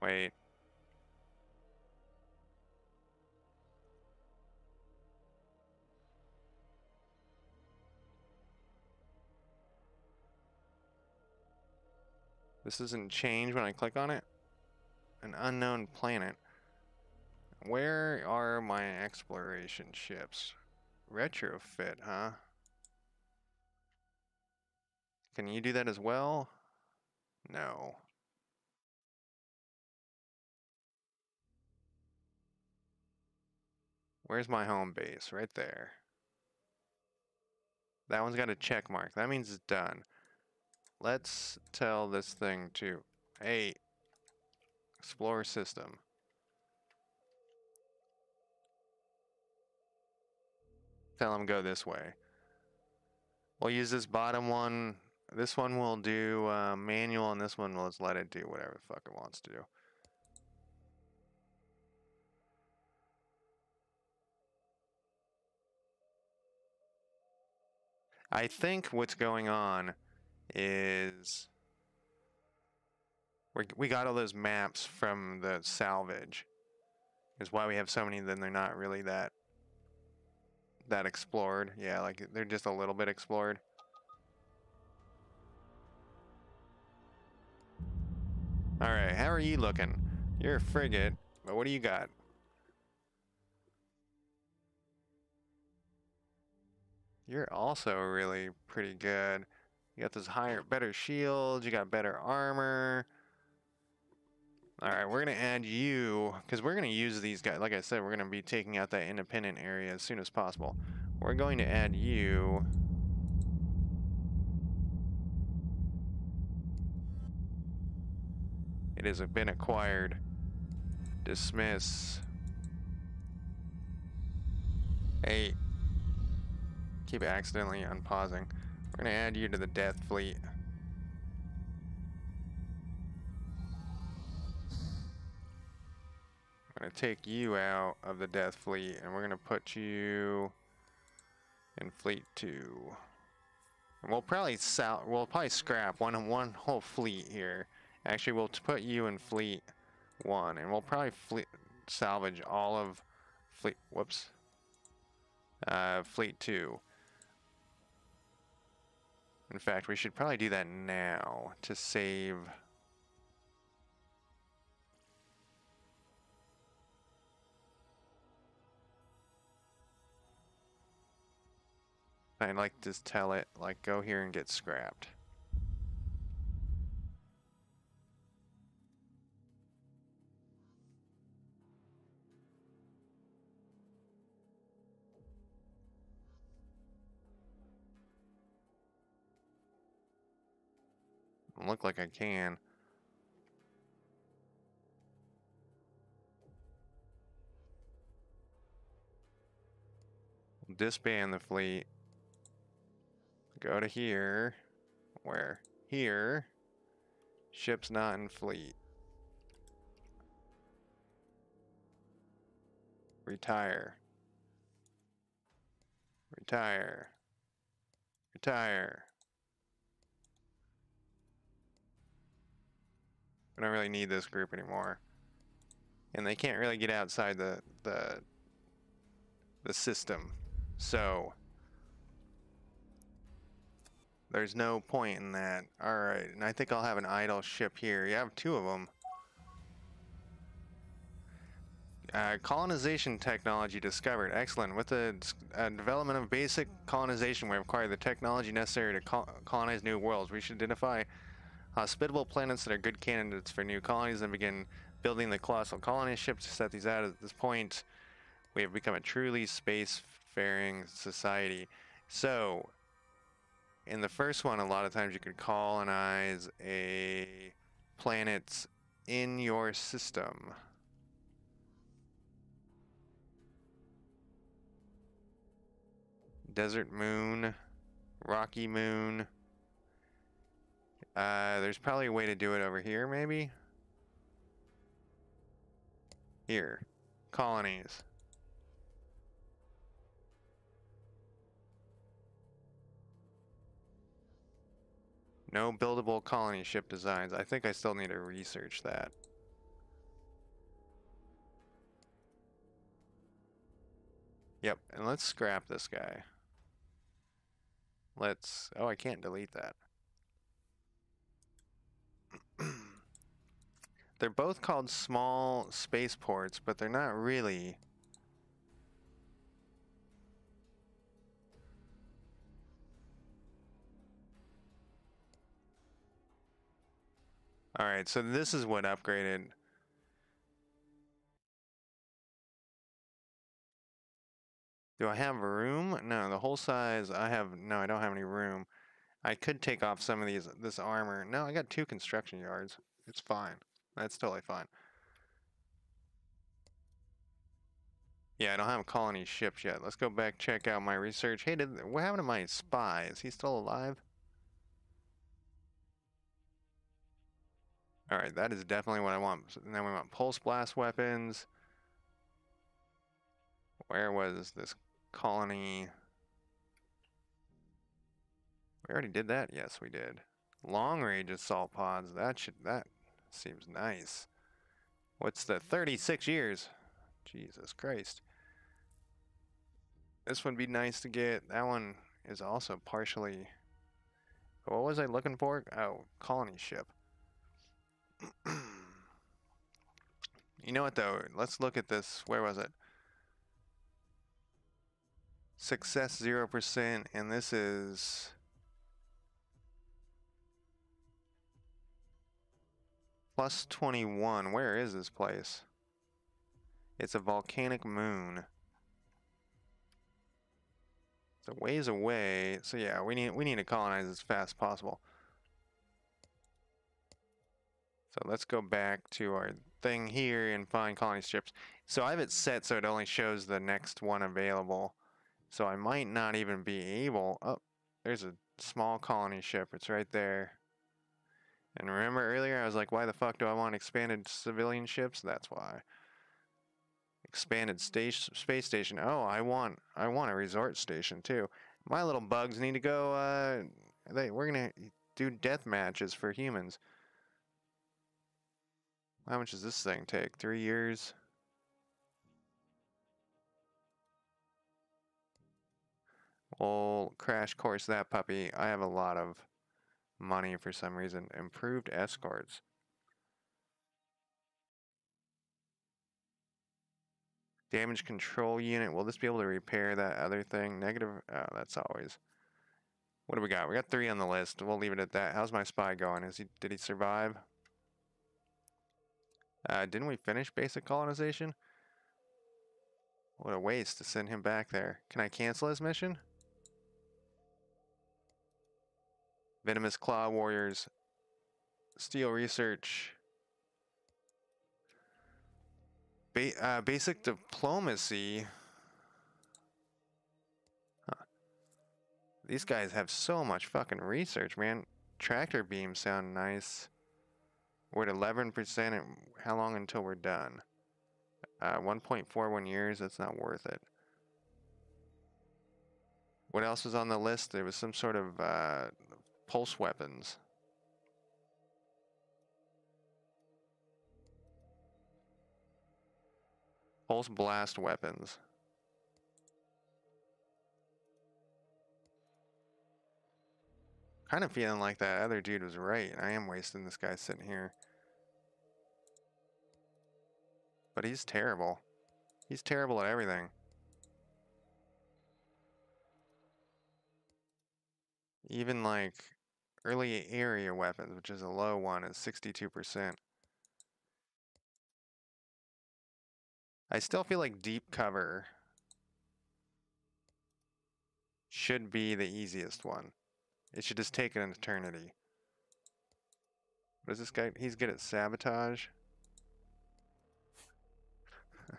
Wait. This doesn't change when I click on it. An unknown planet. Where are my exploration ships? Retrofit, huh? Can you do that as well? No. Where's my home base? Right there. That one's got a check mark. That means it's done. Let's tell this thing to, hey, explore system. Tell them go this way. We'll use this bottom one. This one will do uh, manual, and this one will just let it do whatever the fuck it wants to do. I think what's going on is we we got all those maps from the salvage. Is why we have so many. Then they're not really that that explored. Yeah, like they're just a little bit explored. All right, how are you looking? You're a frigate, but what do you got? You're also really pretty good. You got those higher, better shields. You got better armor. All right, we're going to add you, because we're going to use these guys. Like I said, we're going to be taking out that independent area as soon as possible. We're going to add you. It has been acquired. Dismiss. Eight. Keep accidentally unpausing. We're gonna add you to the death fleet. I'm gonna take you out of the death fleet and we're gonna put you in fleet two. And we'll probably sell we'll probably scrap one one whole fleet here. Actually we'll put you in fleet one and we'll probably fleet salvage all of fleet whoops uh, fleet two in fact, we should probably do that now to save... I'd like to tell it, like, go here and get scrapped. Look like I can. Disband the fleet. Go to here. Where? Here. Ship's not in fleet. Retire. Retire. Retire. We don't really need this group anymore. And they can't really get outside the the the system. So there's no point in that. Alright, and I think I'll have an idle ship here. You have two of them. Uh, colonization technology discovered. Excellent. With the uh, development of basic colonization, we acquire the technology necessary to col colonize new worlds. We should identify Uh, hospitable planets that are good candidates for new colonies and begin building the colossal colony ships to set these out. At this point, we have become a truly space-faring society. So, in the first one, a lot of times you could colonize a planet in your system. Desert moon, rocky moon, Uh, there's probably a way to do it over here, maybe? Here. Colonies. No buildable colony ship designs. I think I still need to research that. Yep, and let's scrap this guy. Let's... Oh, I can't delete that. they're both called small spaceports, but they're not really. Alright, so this is what upgraded. Do I have room? No, the hull size, I have, no, I don't have any room. I could take off some of these, this armor. No, I got two construction yards. It's fine. That's totally fine. Yeah, I don't have a colony ships yet. Let's go back, check out my research. Hey, did, what happened to my spy? Is he still alive? Alright, that is definitely what I want. So then we want pulse blast weapons. Where was this colony? We already did that? Yes, we did. Long range assault pods. That should that seems nice. What's the 36 years? Jesus Christ. This would be nice to get. That one is also partially. What was I looking for? Oh, colony ship. you know what though? Let's look at this. Where was it? Success 0%, and this is. Plus 21. Where is this place? It's a volcanic moon. It's a ways away. So yeah, we need we need to colonize as fast as possible. So let's go back to our thing here and find colony strips. So I have it set so it only shows the next one available. So I might not even be able... Oh, there's a small colony ship. It's right there. And remember earlier I was like, why the fuck do I want expanded civilian ships? That's why. Expanded space station. Oh, I want I want a resort station too. My little bugs need to go. Uh, they we're gonna do death matches for humans. How much does this thing take? Three years? We'll crash course that puppy. I have a lot of money for some reason. Improved escorts. Damage control unit. Will this be able to repair that other thing? Negative. Oh, that's always. What do we got? We got three on the list. We'll leave it at that. How's my spy going? Is he? Did he survive? Uh, didn't we finish basic colonization? What a waste to send him back there. Can I cancel his mission? Venomous Claw Warriors. Steel Research. Ba uh, basic Diplomacy. Huh. These guys have so much fucking research, man. Tractor beams sound nice. We're at 11%. How long until we're done? Uh, 1.41 years. That's not worth it. What else was on the list? There was some sort of uh, pulse weapons. Pulse blast weapons. Kind of feeling like that other dude was right. I am wasting this guy sitting here. But he's terrible. He's terrible at everything. Even like early area weapons, which is a low one, is 62%. I still feel like deep cover should be the easiest one. It should just take an eternity. What is this guy? He's good at sabotage.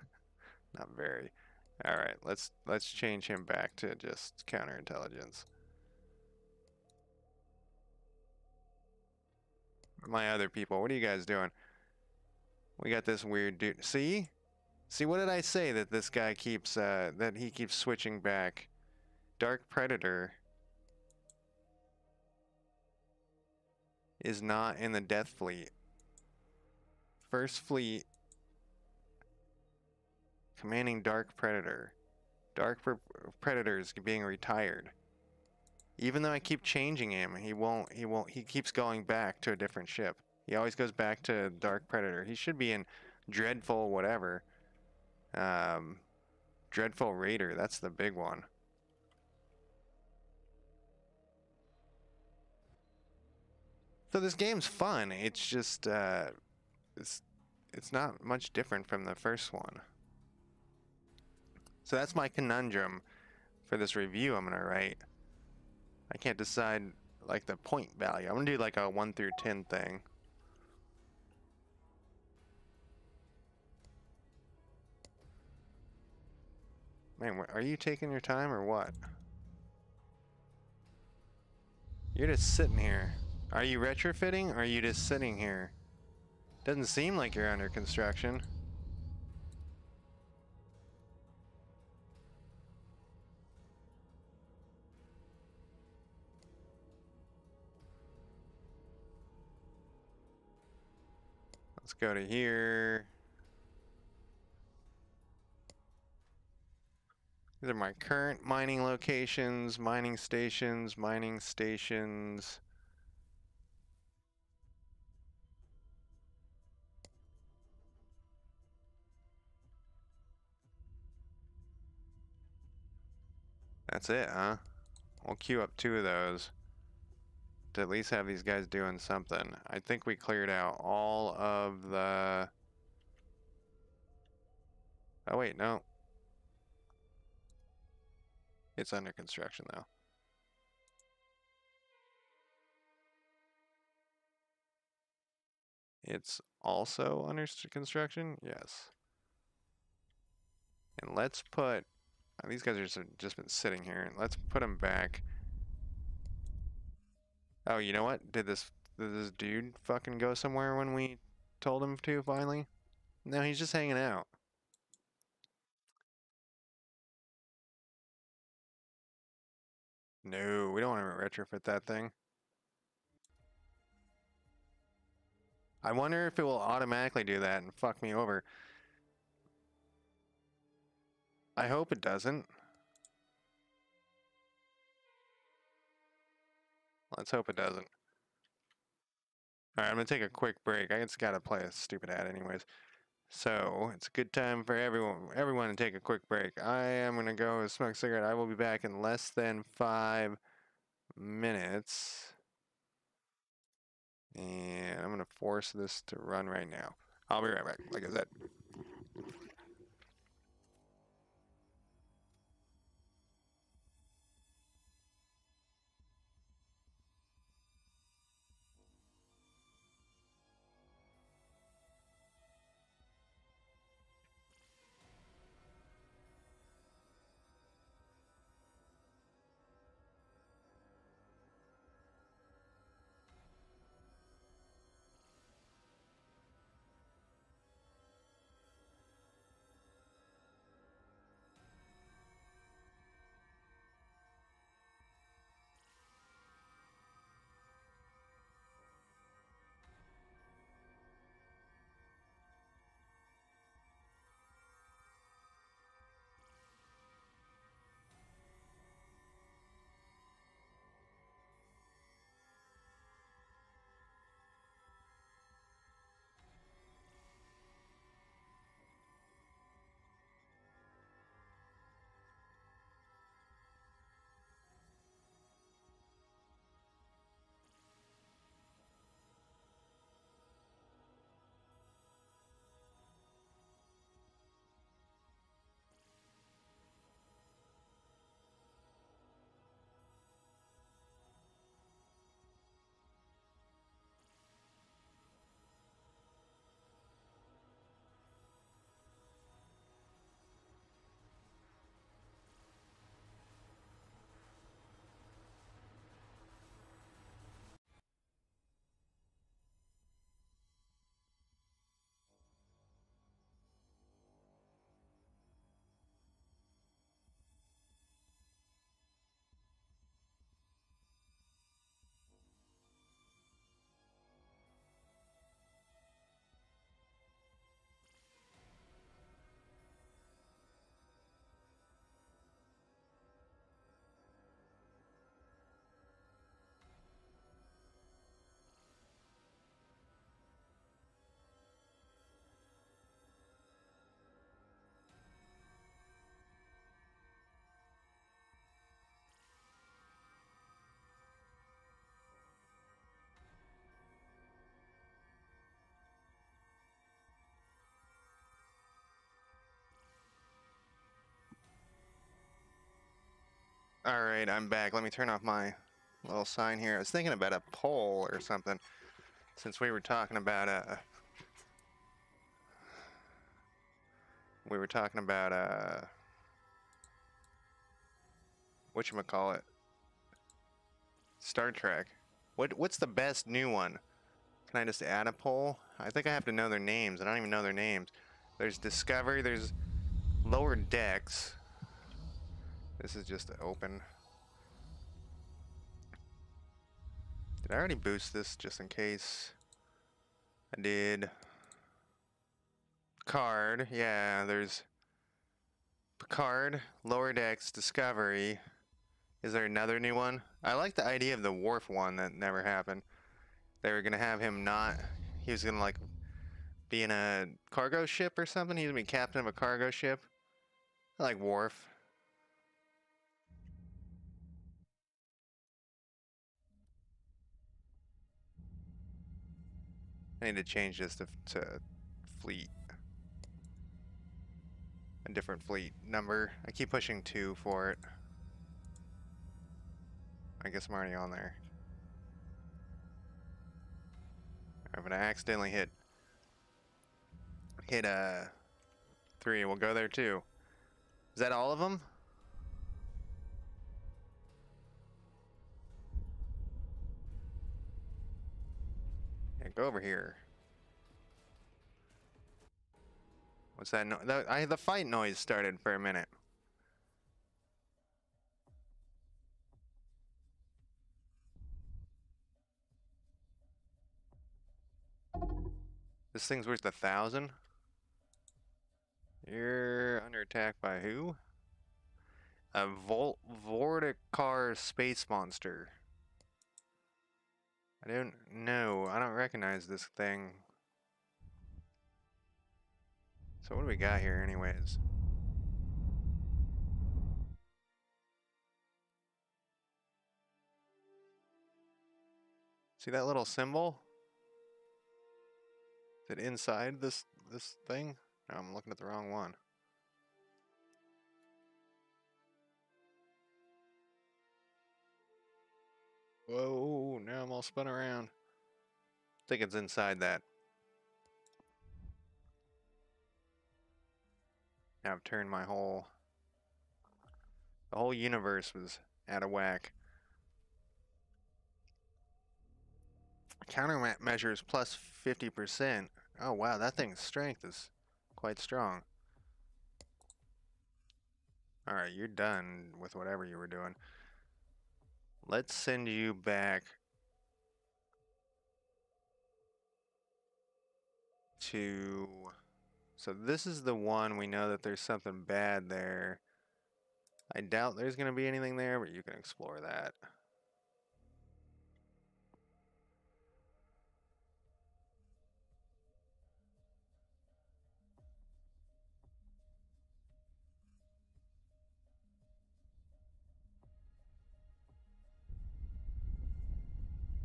Not very. All right, let's let's change him back to just counterintelligence. My other people? What are you guys doing? We got this weird dude. See? See, what did I say that this guy keeps, uh, that he keeps switching back? Dark Predator is not in the Death Fleet. First Fleet commanding Dark Predator. Dark Pre Predator is being retired. Even though I keep changing him, he won't, he won't, he keeps going back to a different ship. He always goes back to Dark Predator. He should be in Dreadful whatever. Um, Dreadful Raider, that's the big one. So this game's fun. It's just uh, it's it's not much different from the first one. So that's my conundrum for this review I'm gonna write. I can't decide like the point value. I'm gonna do like a one through ten thing. Man, are you taking your time or what? You're just sitting here. Are you retrofitting or are you just sitting here? Doesn't seem like you're under construction. Go to here. These are my current mining locations, mining stations, mining stations. That's it, huh? We'll queue up two of those to at least have these guys doing something. I think we cleared out all of the... Oh wait, no. It's under construction though. It's also under construction? Yes. And let's put uh, these guys are just, just been sitting here. Let's put them back. Oh, you know what? Did this did this dude fucking go somewhere when we told him to finally? No, he's just hanging out. No, we don't want to retrofit that thing. I wonder if it will automatically do that and fuck me over. I hope it doesn't. Let's hope it doesn't. Alright, I'm gonna take a quick break. I just gotta play a stupid ad anyways. So, it's a good time for everyone everyone to take a quick break. I am gonna go smoke a cigarette. I will be back in less than five minutes. And I'm gonna force this to run right now. I'll be right back, like I said. All right, I'm back. Let me turn off my little sign here. I was thinking about a poll or something, since we were talking about uh we were talking about uh what you call it Star Trek. What what's the best new one? Can I just add a poll? I think I have to know their names. I don't even know their names. There's Discovery. There's Lower Decks. This is just open. Did I already boost this just in case? I did. Card, yeah, there's Picard, Lower Decks, Discovery. Is there another new one? I like the idea of the Worf one that never happened. They were gonna have him not. He was gonna like be in a cargo ship or something. He's gonna be captain of a cargo ship. I like Worf. I need to change this to, to fleet. A different fleet number. I keep pushing two for it. I guess I'm already on there. I'm gonna accidentally hit hit uh three. We'll go there too. Is that all of them? Over here. What's that? No the, I the fight noise started for a minute. This thing's worth a thousand. You're under attack by who? A Vol Vorticar space monster. I don't know. I don't recognize this thing. So what do we got here anyways? See that little symbol? Is it inside this this thing? No, I'm looking at the wrong one. Whoa, now I'm all spun around. I think it's inside that. Now I've turned my whole... The whole universe was out of whack. Countermeasures plus 50%. Oh wow, that thing's strength is quite strong. Alright, you're done with whatever you were doing. Let's send you back to... So this is the one we know that there's something bad there. I doubt there's going to be anything there, but you can explore that.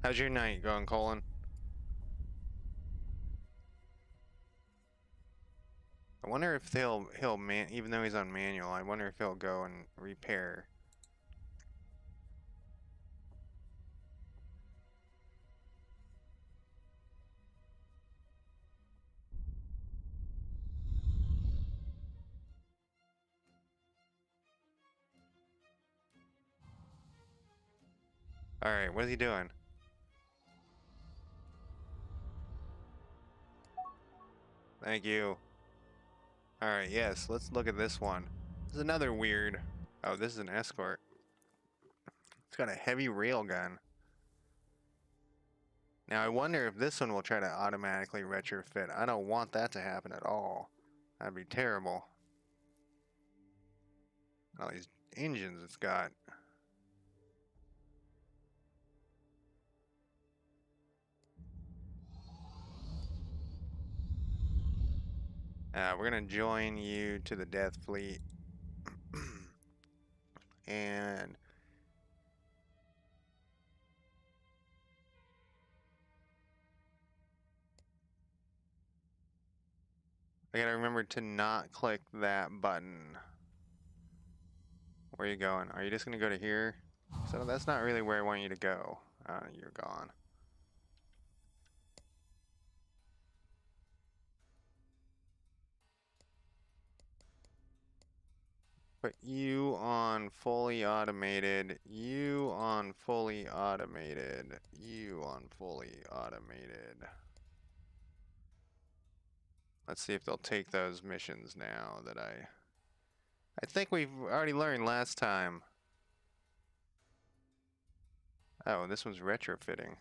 How's your night going, Colin? I wonder if he'll he'll man even though he's on manual. I wonder if he'll go and repair. All right, what is he doing? Thank you. Alright, yes, let's look at this one. This is another weird... Oh, this is an escort. It's got a heavy railgun. Now, I wonder if this one will try to automatically retrofit. I don't want that to happen at all. That'd be terrible. All these engines it's got. Uh, we're going to join you to the Death Fleet. and... I gotta remember to not click that button. Where are you going? Are you just gonna go to here? So that's not really where I want you to go. Uh, you're gone. Put you on fully automated, you on fully automated, you on fully automated. Let's see if they'll take those missions now that I... I think we've already learned last time. Oh, this one's retrofitting.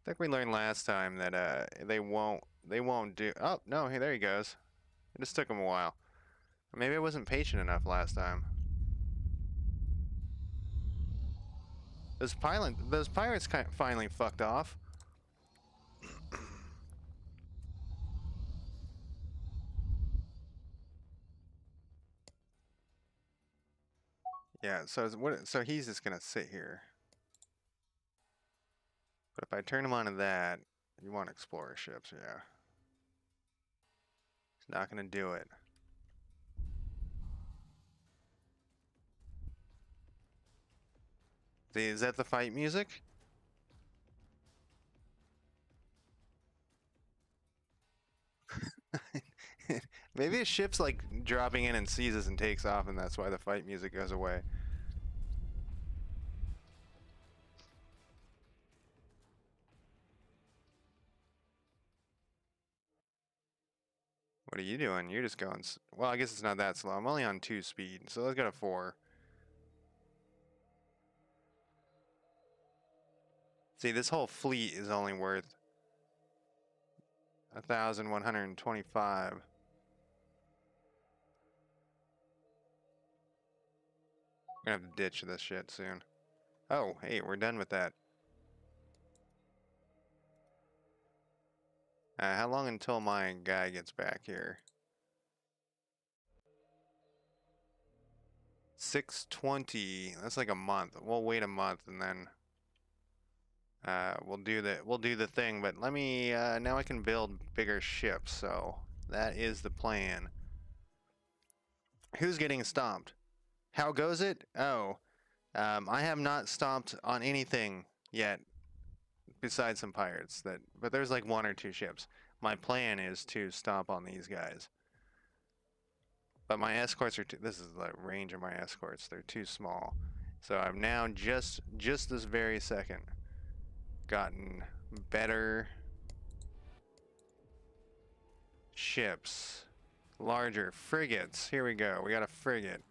I think we learned last time that uh, they won't they won't do. Oh no, hey, there he goes. It just took him a while. Maybe I wasn't patient enough last time. Those pilot, those pirates kind of finally fucked off. yeah, so what? So he's just gonna sit here. But if I turn him onto that, you want explorer ships, yeah. He's not gonna do it. Is that the fight music? Maybe a ship's like dropping in and seizes and takes off, and that's why the fight music goes away. What are you doing? You're just going. Well, I guess it's not that slow. I'm only on two speed, so let's go to four. See, this whole fleet is only worth a thousand one hundred and twenty-five. I'm gonna have to ditch this shit soon. Oh, hey, we're done with that. Uh, how long until my guy gets back here? 620. That's like a month. We'll wait a month and then uh, we'll do the we'll do the thing, but let me uh, now I can build bigger ships. So that is the plan. Who's getting stomped? How goes it? Oh, um, I have not stomped on anything yet, besides some pirates. That, but there's like one or two ships. My plan is to stomp on these guys. But my escorts are too, this is the range of my escorts. They're too small. So I'm now just just this very second gotten better ships. Larger frigates. Here we go. We got a frigate.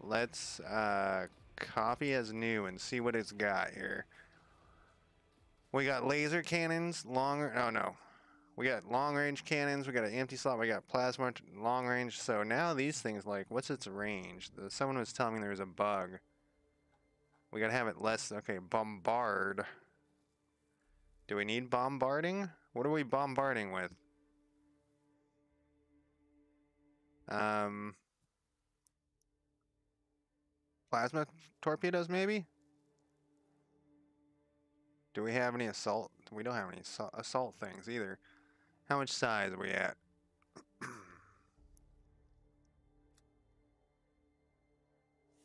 Let's uh, copy as new and see what it's got here. We got laser cannons, longer. Oh no, we got long range cannons. We got an empty slot. We got plasma long range. So now these things like, what's its range? The, someone was telling me there was a bug. We gotta have it less. Okay, bombard. Do we need bombarding? What are we bombarding with? Um, plasma torpedoes, maybe? Do we have any assault? We don't have any assault things either. How much size are we at?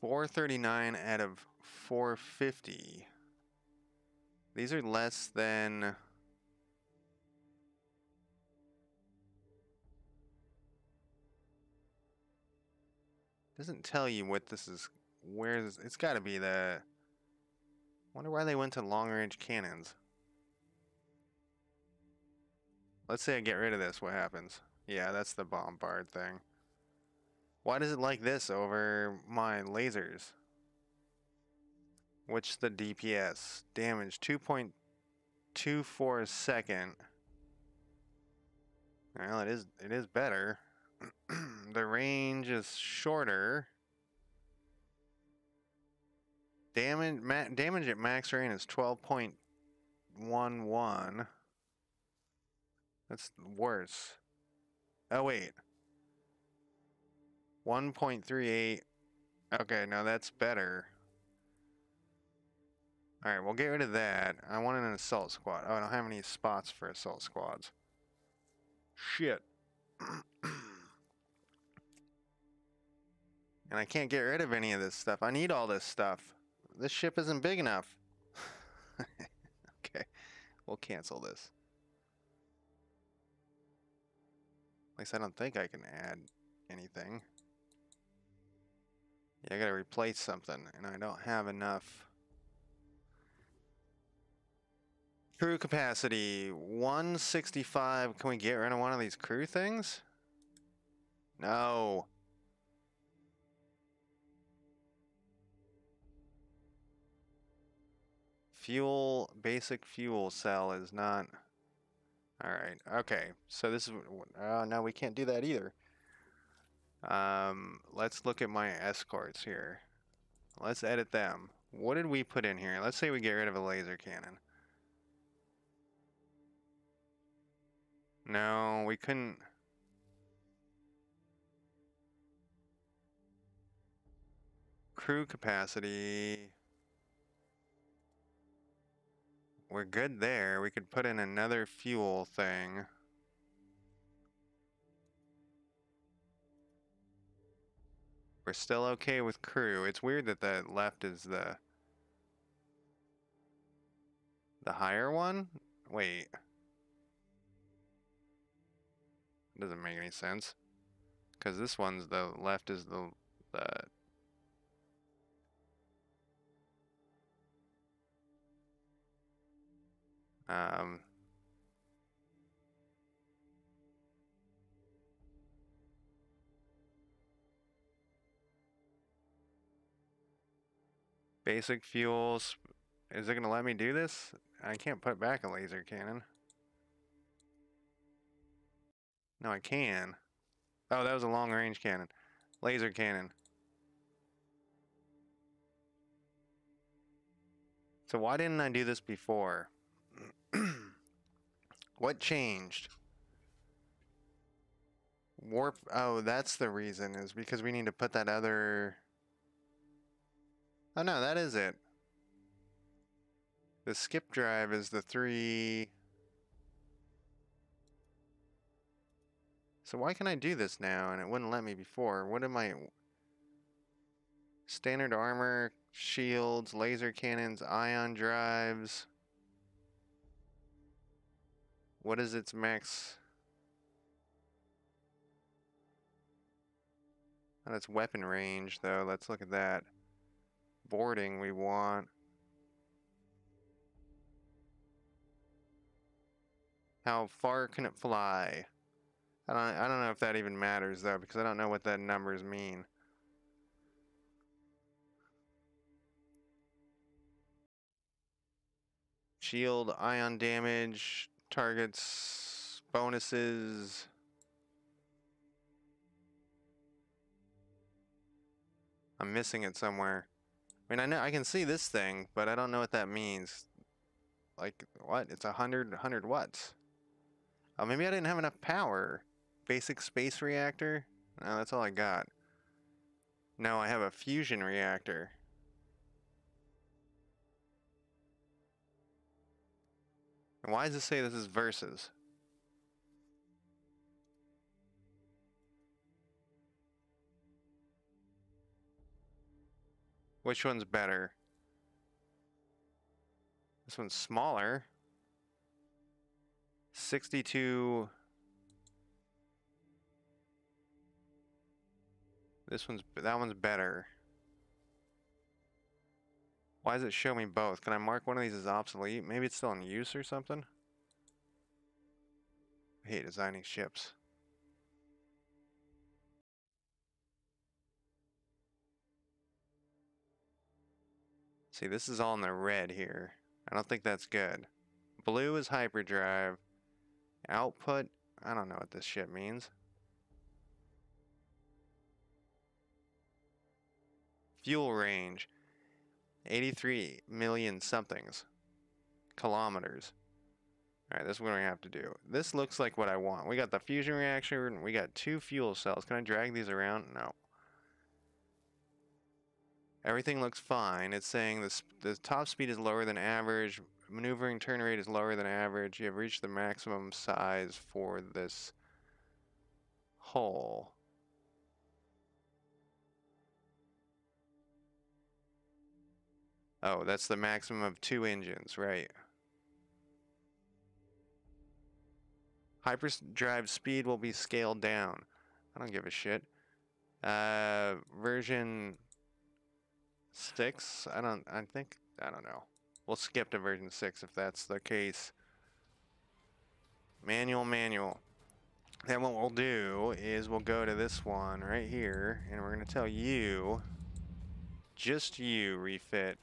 Four thirty nine out of four fifty. These are less than... Doesn't tell you what this is, where it's gotta be the... wonder why they went to long range cannons. Let's say I get rid of this, what happens? Yeah, that's the bombard thing. Why does it like this over my lasers? What's the DPS? Damage 2.24 a second. Well, it is it is better. the range is shorter. Damage ma damage at max range is 12.11. That's worse. Oh wait. 1.38. Okay, now that's better. Alright, we'll get rid of that. I want an assault squad. Oh, I don't have any spots for assault squads. Shit. And I can't get rid of any of this stuff. I need all this stuff. This ship isn't big enough. okay, we'll cancel this. At least I don't think I can add anything. Yeah, I gotta replace something, and I don't have enough. Crew capacity, 165. Can we get rid of one of these crew things? No. Fuel, basic fuel cell is not... Alright, okay. So this is... Uh, no, we can't do that either. Um, let's look at my escorts here. Let's edit them. What did we put in here? Let's say we get rid of a laser cannon. No, we couldn't. Crew capacity. We're good there. We could put in another fuel thing. We're still okay with crew. It's weird that the left is the the higher one. Wait. Doesn't make any sense. Because this one's the left is the the um Basic fuels. Is it going to let me do this? I can't put back a laser cannon. No, I can. Oh, that was a long range cannon. Laser cannon. So why didn't I do this before? what changed? Warp. Oh, that's the reason. Is because we need to put that other Oh no, that is it. The skip drive is the three... So why can I do this now and it wouldn't let me before? What am I... Standard armor, shields, laser cannons, ion drives. What is its max? Oh, that's weapon range though, let's look at that boarding we want. How far can it fly? I don't, I don't know if that even matters though, because I don't know what that numbers mean. Shield, ion damage, targets, bonuses. I'm missing it somewhere. I mean, I know I can see this thing, but I don't know what that means. Like, what? It's a hundred, hundred watts. Oh, maybe I didn't have enough power. Basic space reactor? That's all I got. No, I have a fusion reactor. And why does it say this is versus? Which one's better? This one's smaller. 62. This one's, that one's better. Why does it show me both? Can I mark one of these as obsolete? Maybe it's still in use or something? I hate designing ships. See, this is all in the red here. I don't think that's good. Blue is hyperdrive. Output, I don't know what this shit means. Fuel range, 83 million somethings. Kilometers. Alright, this is what we have to do. This looks like what I want. We got the fusion reactor, and we got two fuel cells. Can I drag these around? No. Everything looks fine. It's saying the, the top speed is lower than average, maneuvering turn rate is lower than average. You have reached the maximum size for this hull. Oh, that's the maximum of two engines, right. Hyperdrive speed will be scaled down. I don't give a shit. Uh, version six. I don't. I think. I don't know. We'll skip to version six if that's the case. Manual, manual. Then what we'll do is we'll go to this one right here, and we're gonna tell you, just you, refit.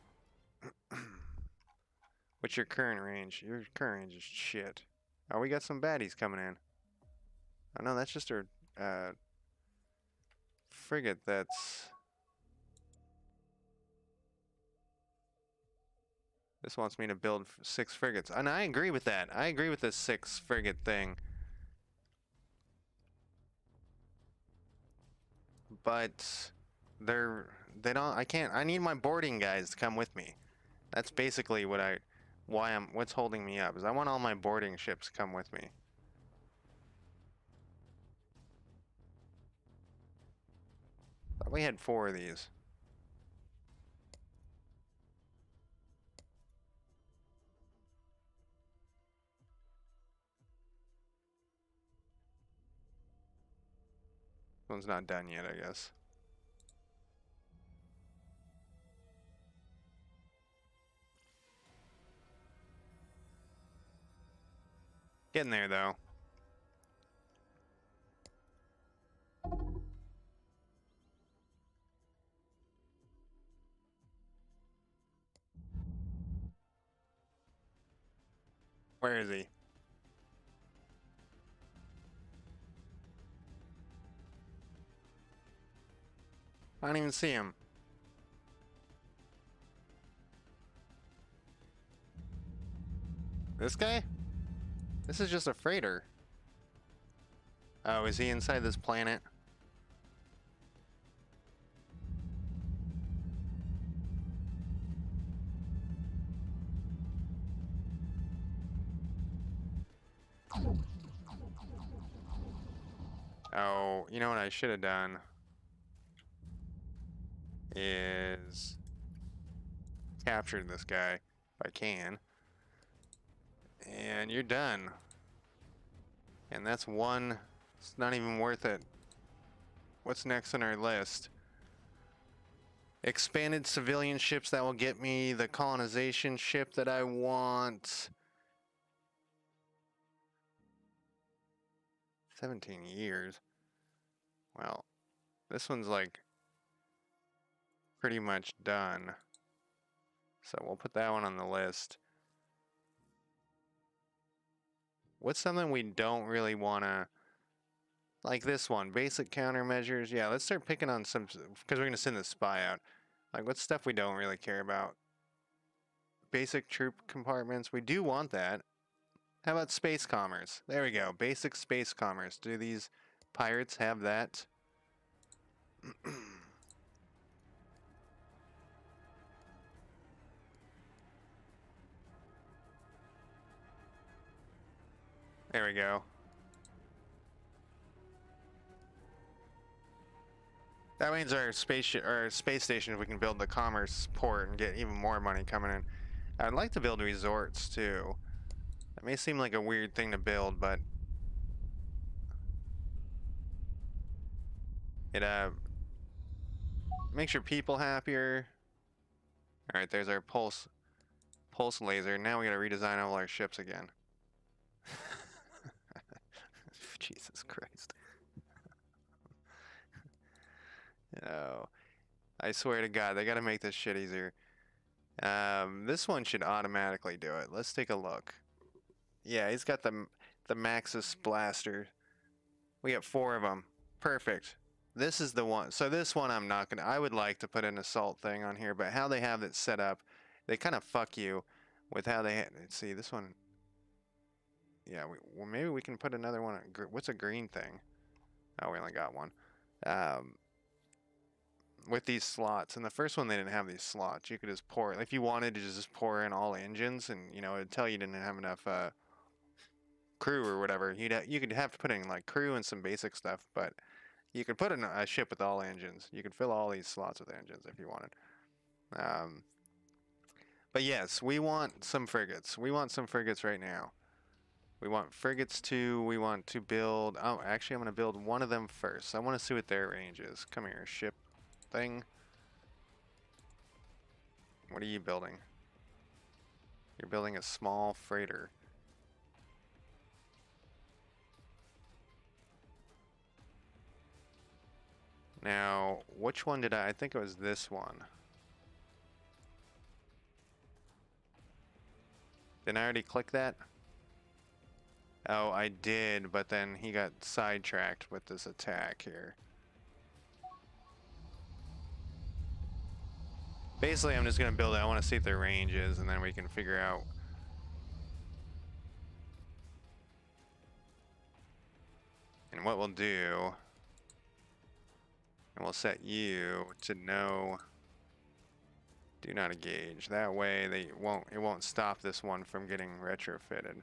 What's your current range? Your current range is shit. Oh, we got some baddies coming in. Oh no, that's just our uh, frigate that's... This wants me to build six frigates. And I agree with that. I agree with this six frigate thing. But they're they don't I can't I need my boarding guys to come with me. That's basically what I why I'm what's holding me up is I want all my boarding ships come with me. Thought We had four of these. One's not done yet, I guess. Getting there, though. Where is he? I don't even see him. This guy? This is just a freighter. Oh, is he inside this planet? Oh, you know what I should have done? Is captured this guy if I can. And you're done. And that's one. It's not even worth it. What's next on our list? Expanded civilian ships that will get me the colonization ship that I want. 17 years. Well, this one's like pretty much done. So we'll put that one on the list. What's something we don't really want to... Like this one, basic countermeasures. Yeah, let's start picking on some... Because we're going to send the spy out. Like, what's stuff we don't really care about? Basic troop compartments. We do want that. How about space commerce? There we go. Basic space commerce. Do these pirates have that? There we go. That means our space our space station, if we can build the commerce port and get even more money coming in. I'd like to build resorts too. That may seem like a weird thing to build, but it uh makes your people happier. All right, there's our pulse pulse laser. Now we got to redesign all our ships again. Jesus Christ. oh, I swear to God, they gotta make this shit easier. Um, this one should automatically do it. Let's take a look. Yeah, he's got the the Maxos blaster. We got four of them. Perfect. This is the one. So this one I'm not gonna. I would like to put an assault thing on here, but how they have it set up, they kind of fuck you with how they. See this one. Yeah, we, well, maybe we can put another one. What's a green thing? Oh, we only got one. Um, with these slots, and the first one they didn't have these slots. You could just pour, if you wanted to just pour in all engines, and you know it'd tell you didn't have enough uh, crew or whatever. You'd you could have to put in like crew and some basic stuff, but you could put in a ship with all engines. You could fill all these slots with engines if you wanted. Um, But yes, we want some frigates. We want some frigates right now. We want frigates too. We want to build... Oh, actually, I'm going to build one of them first. I want to see what their range is. Come here, ship thing. What are you building? You're building a small freighter. Now, which one did I... I think it was this one. Didn't I already click that? Oh, I did, but then he got sidetracked with this attack here. Basically, I'm just going to build it. I want to see if their range is, and then we can figure out. And what we'll do, and we'll set you to no do not engage. That way they won't it won't stop this one from getting retrofitted.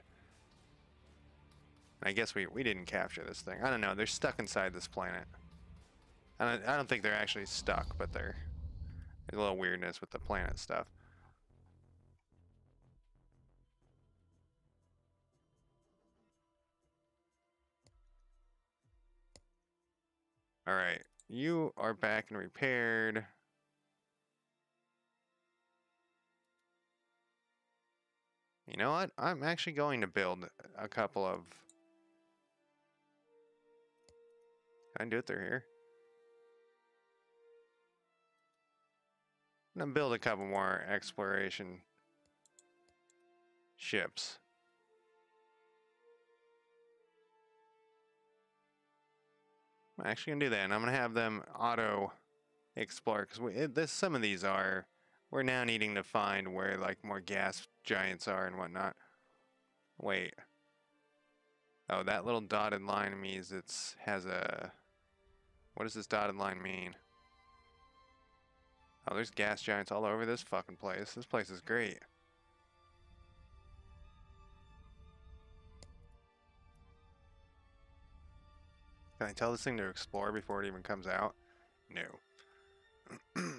I guess we, we didn't capture this thing. I don't know. They're stuck inside this planet. I don't, I don't think they're actually stuck, but they're there's a little weirdness with the planet stuff. All right, you are back and repaired. You know what? I'm actually going to build a couple of... I can do it through here? I'm gonna build a couple more exploration ships. I'm actually gonna do that, and I'm gonna have them auto explore because this some of these are we're now needing to find where like more gas giants are and whatnot. Wait. Oh, that little dotted line means it's has a. What does this dotted line mean? Oh, there's gas giants all over this fucking place. This place is great. Can I tell this thing to explore before it even comes out? No.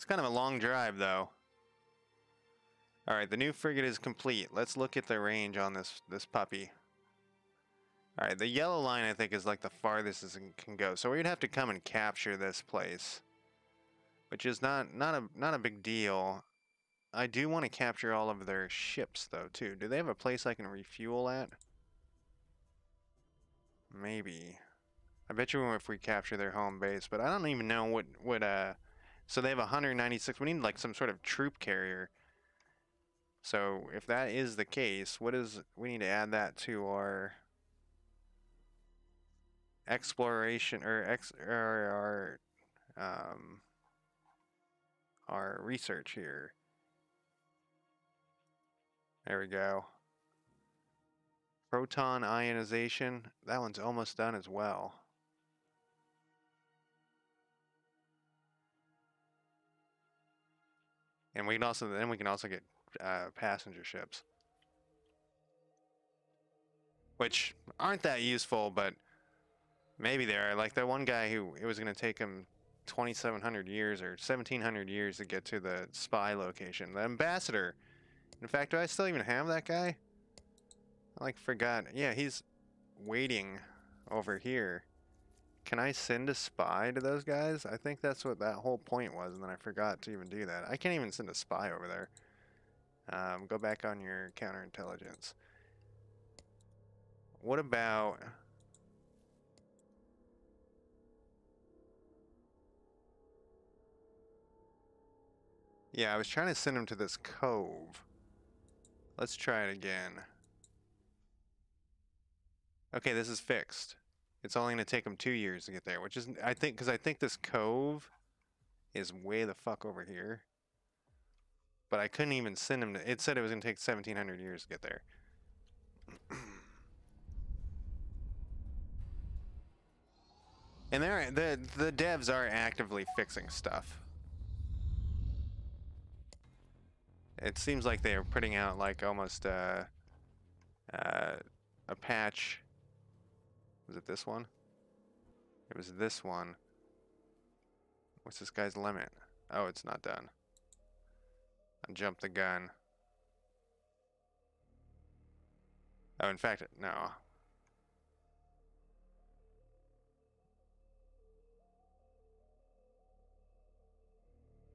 It's kind of a long drive, though. Alright, the new frigate is complete. Let's look at the range on this, this puppy. Alright, the yellow line, I think, is like the farthest it can go. So we'd have to come and capture this place. Which is not, not, a, not a big deal. I do want to capture all of their ships, though, too. Do they have a place I can refuel at? Maybe. I bet you if we capture their home base, but I don't even know what, what, uh... So they have 196. We need like some sort of troop carrier. So if that is the case, what is we need to add that to our exploration or ex or our um our research here. There we go. Proton ionization. That one's almost done as well. And we can also then we can also get uh, passenger ships, which aren't that useful, but maybe they are. Like that one guy who it was going to take him 2,700 years or 1,700 years to get to the spy location, the ambassador. In fact, do I still even have that guy? I like forgot. Yeah, he's waiting over here. Can I send a spy to those guys? I think that's what that whole point was, and then I forgot to even do that. I can't even send a spy over there. Um, go back on your counterintelligence. What about... Yeah, I was trying to send him to this cove. Let's try it again. Okay, this is fixed. It's only going to take him two years to get there, which is, I think, because I think this cove is way the fuck over here. But I couldn't even send him to, it said it was going to take 1700 years to get there. and they're, the, the devs are actively fixing stuff. It seems like they are putting out like almost uh, uh, a patch was it this one? It was this one. What's this guy's limit? Oh, it's not done. I jumped the gun. Oh, in fact, no.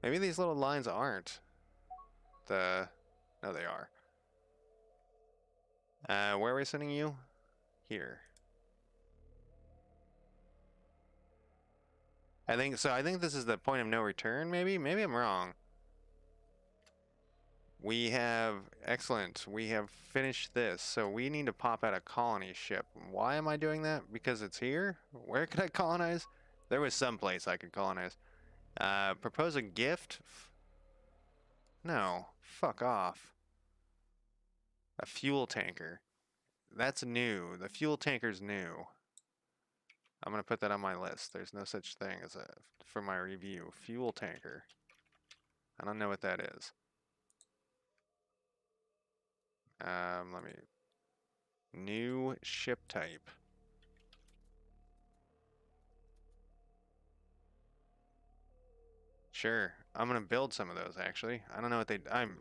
Maybe these little lines aren't the... No, they are. Uh, where are we sending you? Here. I think so. I think this is the point of no return. Maybe, maybe I'm wrong. We have excellent. We have finished this, so we need to pop out a colony ship. Why am I doing that? Because it's here. Where could I colonize? There was some place I could colonize. Uh, propose a gift. No, fuck off. A fuel tanker. That's new. The fuel tanker's new. I'm going to put that on my list. There's no such thing as a, for my review, fuel tanker. I don't know what that is. Um, let me, new ship type. Sure, I'm to build some of those actually. I don't know what they, I'm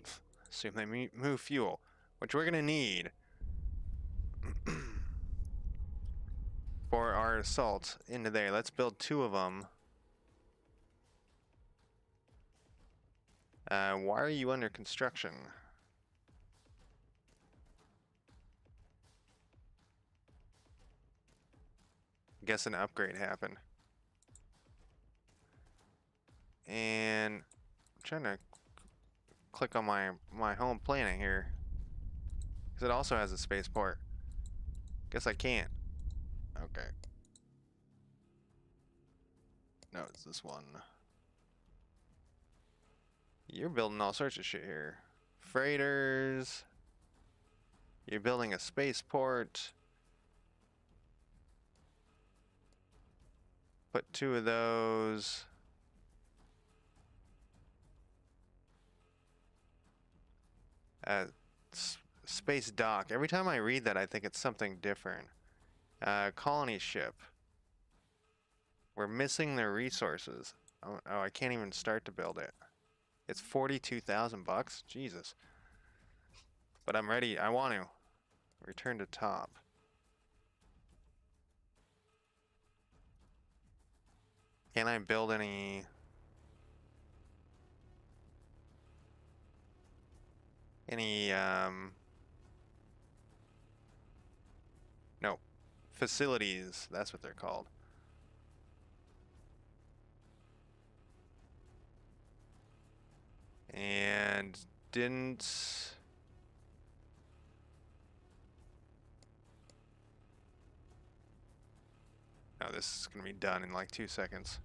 assume they move fuel, which we're to need. for our assault into there. Let's build two of them. Uh, why are you under construction? Guess an upgrade happened. And I'm trying to click on my my home planet here because it also has a spaceport. Guess I can't. Okay. No, it's this one. You're building all sorts of shit here. Freighters. You're building a spaceport. Put two of those. Uh, space dock. Every time I read that, I think it's something different. Uh, colony ship. We're missing the resources. Oh, oh, I can't even start to build it. It's 42,000 bucks? Jesus. But I'm ready. I want to. Return to top. Can I build any... Any, um... facilities. That's what they're called. And didn't... No, this is going to be done in like two seconds.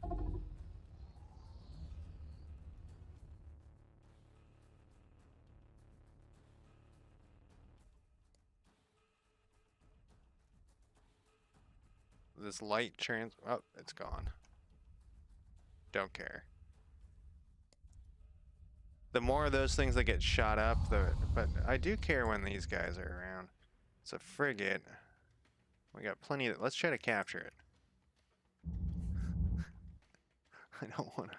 This light trans... Oh, it's gone. Don't care. The more of those things that get shot up, the but I do care when these guys are around. It's a frigate. We got plenty of... Let's try to capture it. I don't want to...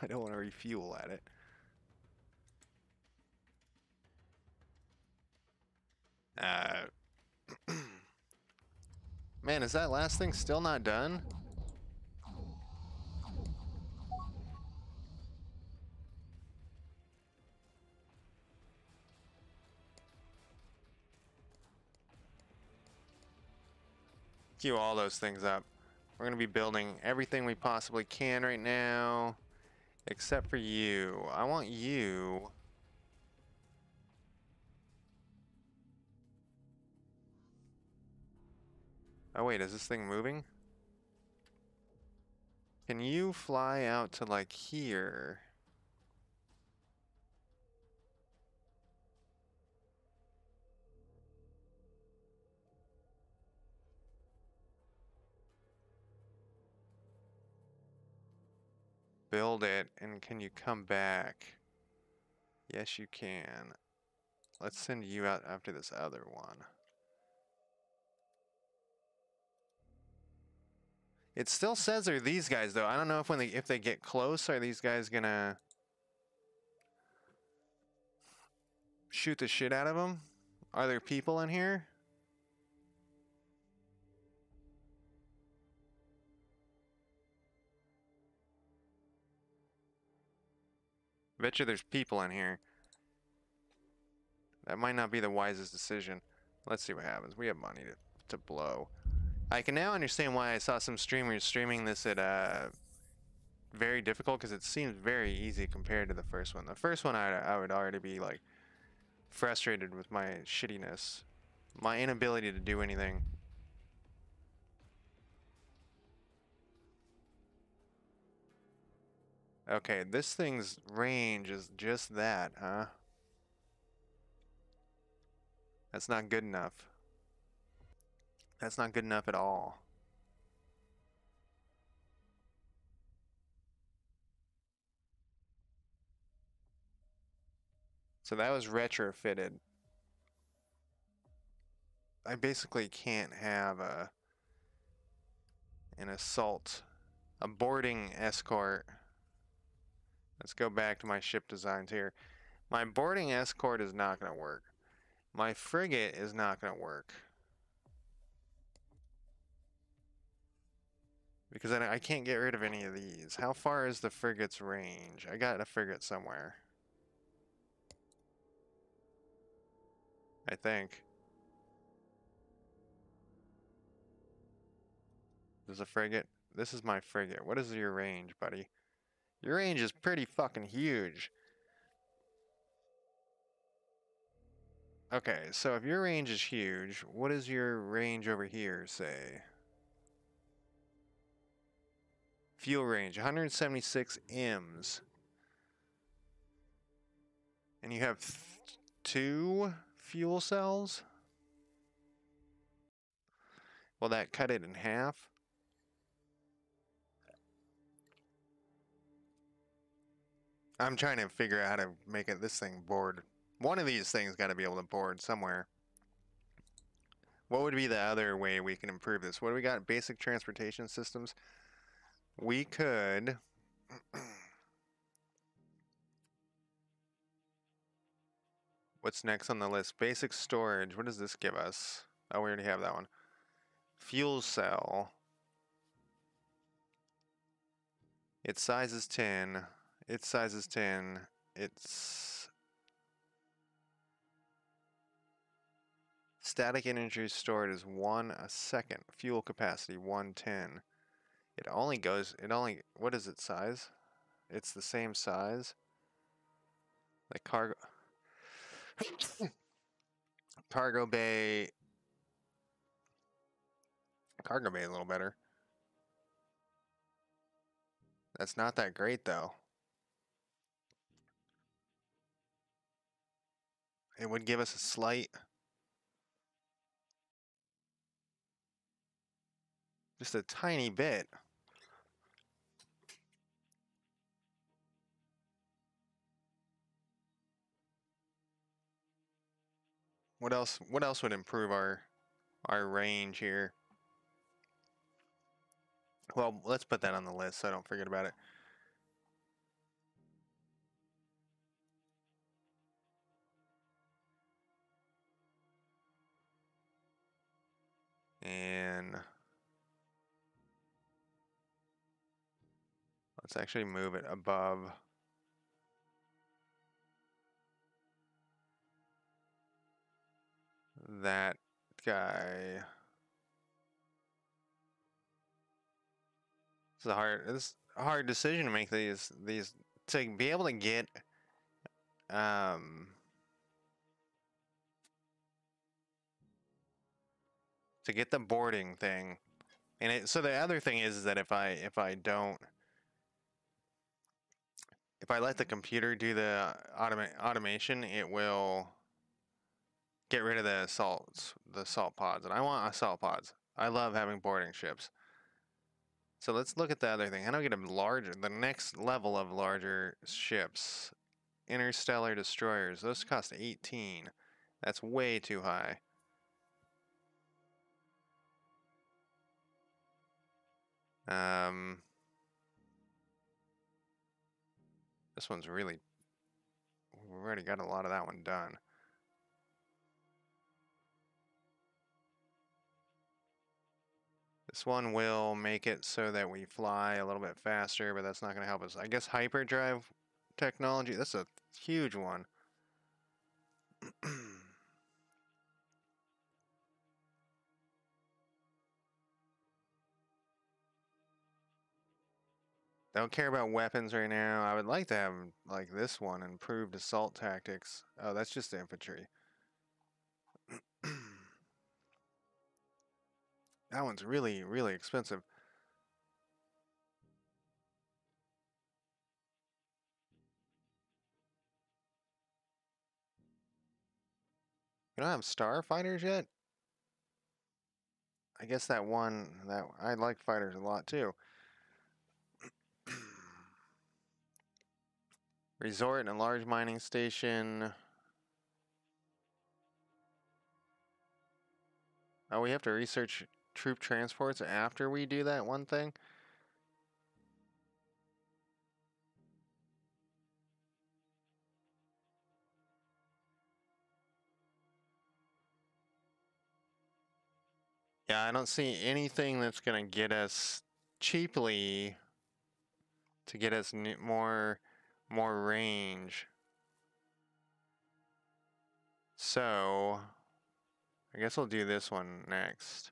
I don't want to refuel at it. Uh... Man, is that last thing still not done? Queue all those things up. We're going to be building everything we possibly can right now. Except for you. I want you Oh wait, is this thing moving? Can you fly out to like here? Build it, and can you come back? Yes, you can. Let's send you out after this other one. It still says they're these guys though. I don't know if when they if they get close, are these guys gonna shoot the shit out of them? Are there people in here? Bet you there's people in here. That might not be the wisest decision. Let's see what happens. We have money to, to blow. I can now understand why I saw some streamers streaming this at uh, very difficult because it seems very easy compared to the first one. The first one I, I would already be like frustrated with my shittiness, my inability to do anything. Okay, this thing's range is just that, huh? That's not good enough. That's not good enough at all. So that was retrofitted. I basically can't have a an assault, a boarding escort. Let's go back to my ship designs here. My boarding escort is not going to work. My frigate is not going to work. Because I, I can't get rid of any of these. How far is the frigate's range? I got a frigate somewhere. I think. There's a frigate? This is my frigate. What is your range, buddy? Your range is pretty fucking huge. Okay, so if your range is huge, what does your range over here say? Fuel range, 176 M's. And you have two fuel cells? Will that cut it in half? I'm trying to figure out how to make it this thing board. One of these things got to be able to board somewhere. What would be the other way we can improve this? What do we got? Basic transportation systems. We could... What's next on the list? Basic storage. What does this give us? Oh, we already have that one. Fuel cell. Its size is 10. Its size is 10. It's... Static energy stored is 1 a second. Fuel capacity 110. It only goes, it only, what is its size? It's the same size. The cargo, cargo bay, cargo bay a little better. That's not that great though. It would give us a slight just a tiny bit. What else what else would improve our our range here? Well, let's put that on the list so I don't forget about it. And let's actually move it above that guy. It's a hard it's a hard decision to make these these to be able to get um to get the boarding thing. And it, so the other thing is, is that if I if I don't if I let the computer do the automa automation, it will get rid of the assaults, the assault pods, and I want assault pods. I love having boarding ships. So let's look at the other thing. How do I get a larger, the next level of larger ships? Interstellar destroyers. Those cost 18. That's way too high. Um, this one's really, we've already got a lot of that one done. This one will make it so that we fly a little bit faster, but that's not going to help us. I guess hyperdrive technology, that's a huge one. Don't care about weapons right now. I would like to have, like, this one, improved assault tactics. Oh, that's just infantry. That one's really, really expensive. You don't have starfighters yet? I guess that one, that I like fighters a lot too. Resort and a large mining station. Oh, we have to research troop transports after we do that one thing? Yeah, I don't see anything that's going to get us cheaply to get us more more range. So, I guess I'll do this one next.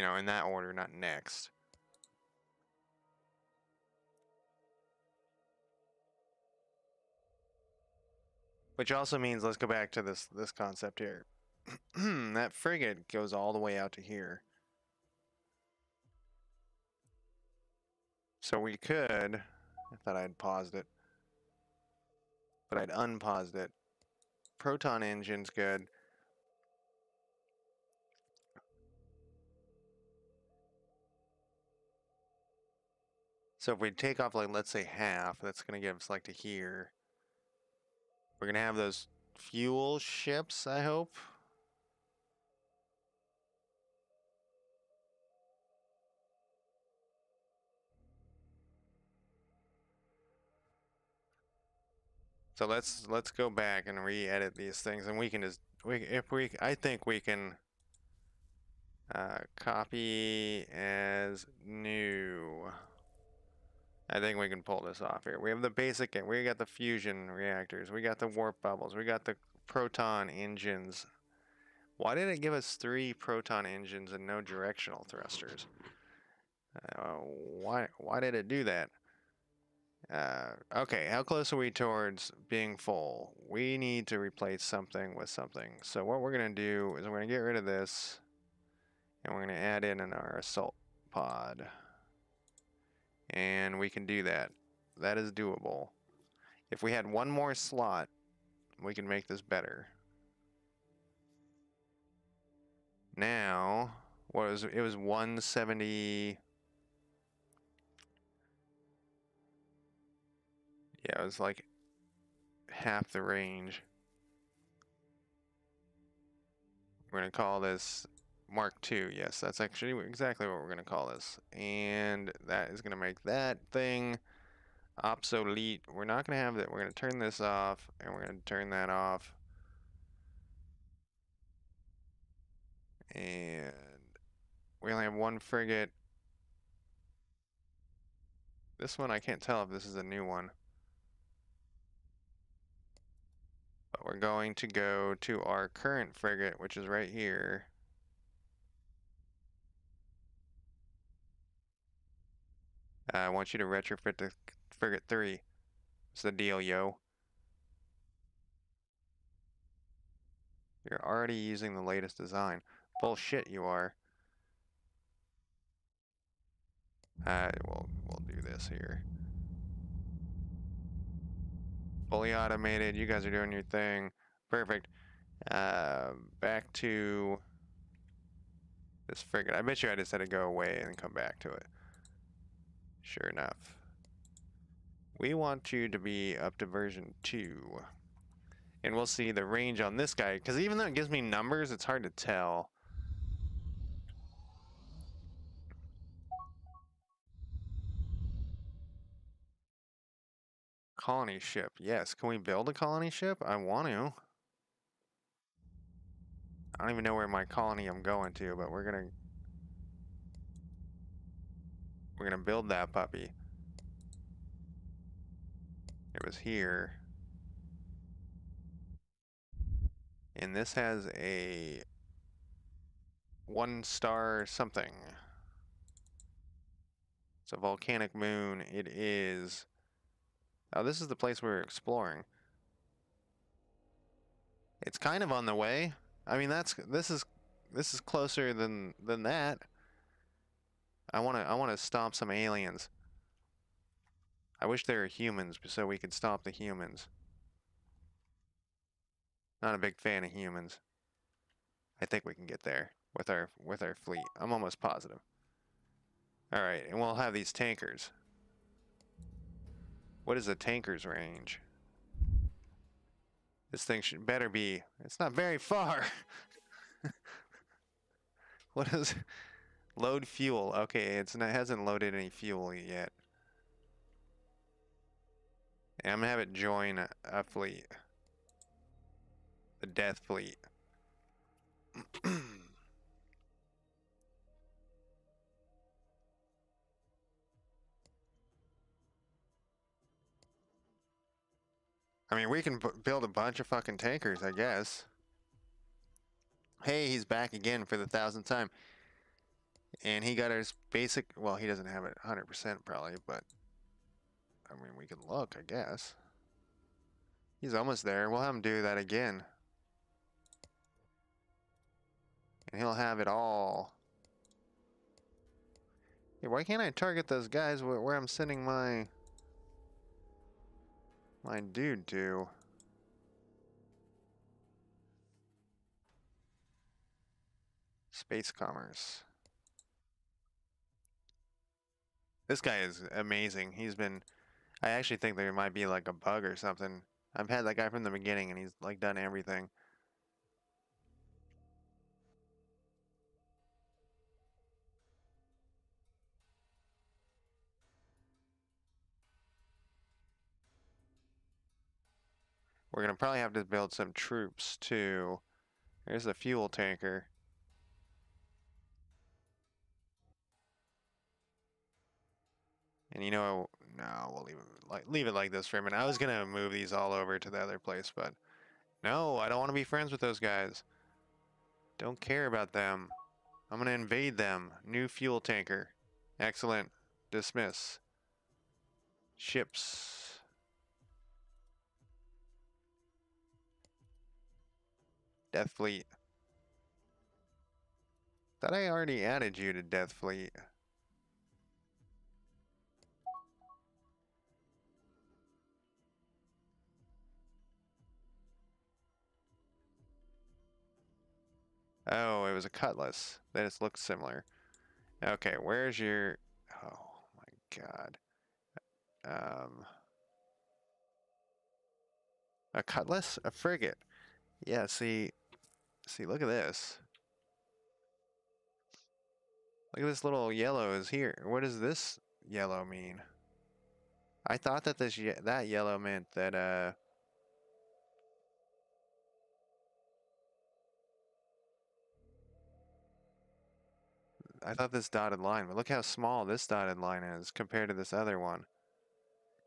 You know, in that order, not next. Which also means, let's go back to this, this concept here. that frigate goes all the way out to here. So we could, I thought I'd paused it, but I'd unpaused it. Proton engine's good. So if we take off, like, let's say half, that's going to get us, like, to here. We're going to have those fuel ships, I hope. So let's let's go back and re-edit these things, and we can just we if we I think we can uh, copy as new. I think we can pull this off here. We have the basic, we got the fusion reactors, we got the warp bubbles, we got the proton engines. Why did it give us three proton engines and no directional thrusters? Uh, why why did it do that? Uh, okay, how close are we towards being full? We need to replace something with something. So what we're going to do is we're going to get rid of this, and we're going to add in our assault pod. And we can do that. That is doable. If we had one more slot, we can make this better. Now, what was it was 170 Yeah, it was like half the range. We're going to call this Mark II. Yes, that's actually exactly what we're going to call this. And that is going to make that thing obsolete. We're not going to have that. We're going to turn this off, and we're going to turn that off. And we only have one frigate. This one, I can't tell if this is a new one. But we're going to go to our current frigate, which is right here. Uh, I want you to retrofit the frigate 3. It's the deal, yo. You're already using the latest design. Bullshit, you are. Uh, we'll, we'll do this here fully automated. You guys are doing your thing. Perfect. Uh, back to this frigate. I bet you I just had to go away and come back to it. Sure enough. We want you to be up to version 2. And we'll see the range on this guy, because even though it gives me numbers, it's hard to tell. Colony ship. Yes, can we build a colony ship? I want to. I don't even know where my colony I'm going to, but we're going to we're gonna build that puppy. It was here. And this has a one star something. It's a volcanic moon. It is. Oh, this is the place we're exploring. It's kind of on the way. I mean, that's this is this is closer than than that. I want to I want to stop some aliens. I wish there were humans so we could stop the humans. Not a big fan of humans. I think we can get there with our with our fleet. I'm almost positive. All right, and we'll have these tankers. What is the tanker's range? This thing should better be. It's not very far. what is load fuel? Okay, it's not, it hasn't loaded any fuel yet. And I'm gonna have it join a, a fleet. The death fleet. I mean, we can build a bunch of fucking tankers, I guess. Hey, he's back again for the thousandth time. And he got his basic... Well, he doesn't have it 100% probably, but... I mean, we can look, I guess. He's almost there. We'll have him do that again. And he'll have it all. Hey, why can't I target those guys where, where I'm sending my my dude to? Space commerce. This guy is amazing. He's been I actually think there might be like a bug or something. I've had that guy from the beginning and he's like done everything. We're going to probably have to build some troops too. There's a fuel tanker. And you know, no, we'll leave it like leave it like this for a minute. I was gonna move these all over to the other place, but no, I don't want to be friends with those guys. Don't care about them. I'm gonna invade them. New fuel tanker. Excellent. Dismiss. Ships. Death Fleet. Thought I already added you to Death Fleet. Oh, it was a cutlass. That just looks similar. Okay, where's your... Oh my god. Um, a cutlass? A frigate. Yeah, see, See, look at this. Look at this little yellow is here. What does this yellow mean? I thought that this ye that yellow meant that uh I thought this dotted line, but look how small this dotted line is compared to this other one.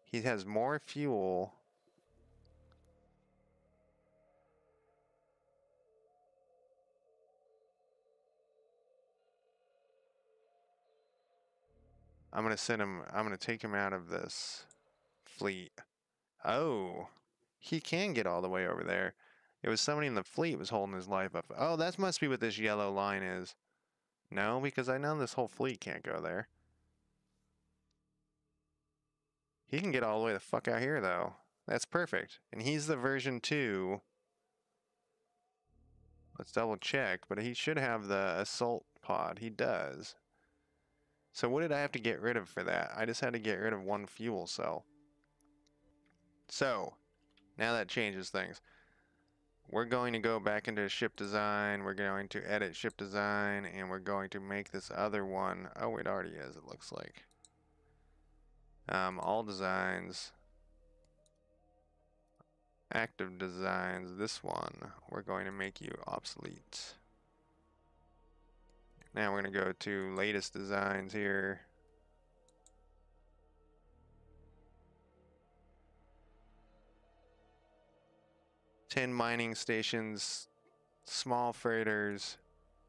He has more fuel I'm gonna send him. I'm gonna take him out of this fleet. Oh, he can get all the way over there. It was somebody in the fleet was holding his life up. Oh, that must be what this yellow line is. No, because I know this whole fleet can't go there. He can get all the way the fuck out here, though. That's perfect. And he's the version 2. Let's double check, but he should have the assault pod. He does. So what did I have to get rid of for that? I just had to get rid of one fuel cell. So, now that changes things. We're going to go back into ship design, we're going to edit ship design, and we're going to make this other one. Oh, it already is, it looks like. Um, all designs. Active designs, this one, we're going to make you obsolete. Now we're going to go to latest designs here. Ten mining stations, small freighters,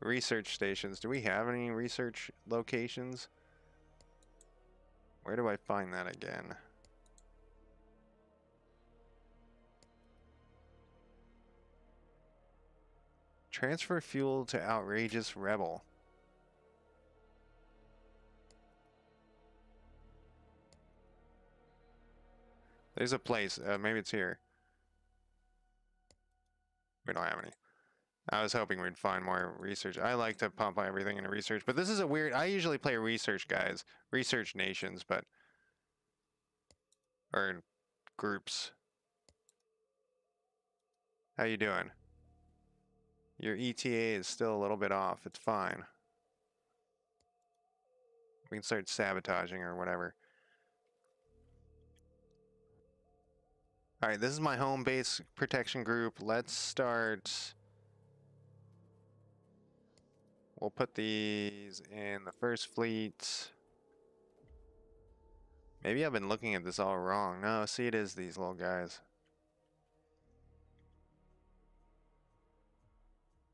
research stations. Do we have any research locations? Where do I find that again? Transfer fuel to outrageous rebel. There's a place. Uh, maybe it's here. We don't have any. I was hoping we'd find more research. I like to pump everything into research, but this is a weird. I usually play research guys, research nations, but or groups. How you doing? Your ETA is still a little bit off. It's fine. We can start sabotaging or whatever. Alright, this is my home base protection group. Let's start... We'll put these in the first fleet. Maybe I've been looking at this all wrong. No, see it is these little guys.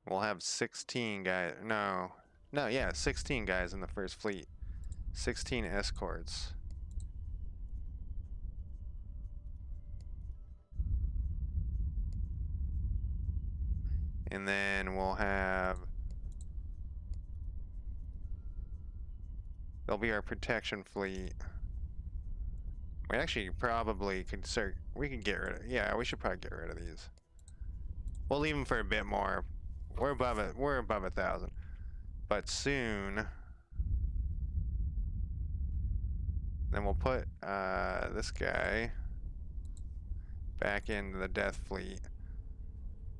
We'll have 16 guys. No. No, yeah, 16 guys in the first fleet. 16 escorts. And then we'll have... They'll be our protection fleet. We actually probably could start... We can get rid of... Yeah, we should probably get rid of these. We'll leave them for a bit more. We're above it. We're above a thousand. But soon... Then we'll put uh, this guy back into the death fleet.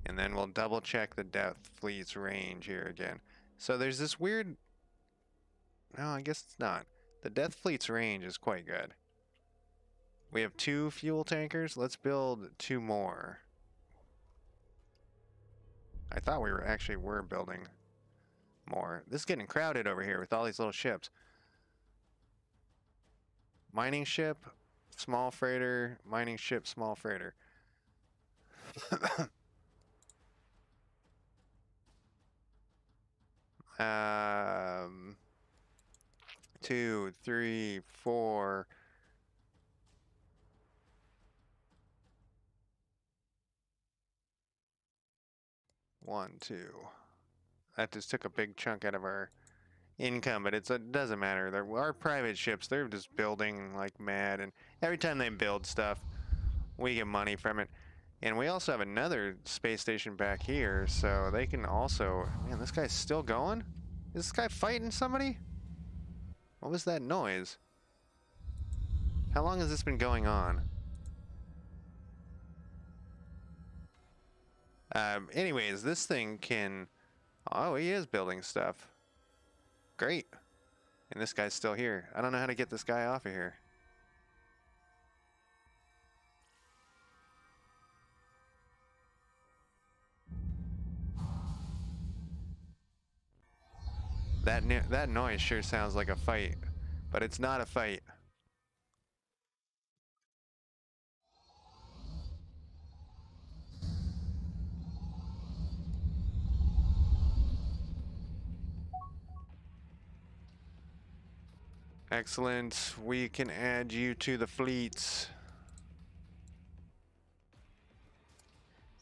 And then we'll double check the death fleet's range here again. So there's this weird... No, I guess it's not. The death fleet's range is quite good. We have two fuel tankers. Let's build two more. I thought we were actually were building more. This is getting crowded over here with all these little ships. Mining ship, small freighter, mining ship, small freighter. Um, two, three, four. One, two. That just took a big chunk out of our income, but it's, it doesn't matter. They're, our private ships, they're just building like mad, and every time they build stuff, we get money from it. And we also have another space station back here, so they can also... Man, this guy's still going? Is this guy fighting somebody? What was that noise? How long has this been going on? Um, anyways, this thing can... Oh, he is building stuff. Great. And this guy's still here. I don't know how to get this guy off of here. That that noise sure sounds like a fight, but it's not a fight. Excellent. We can add you to the fleets.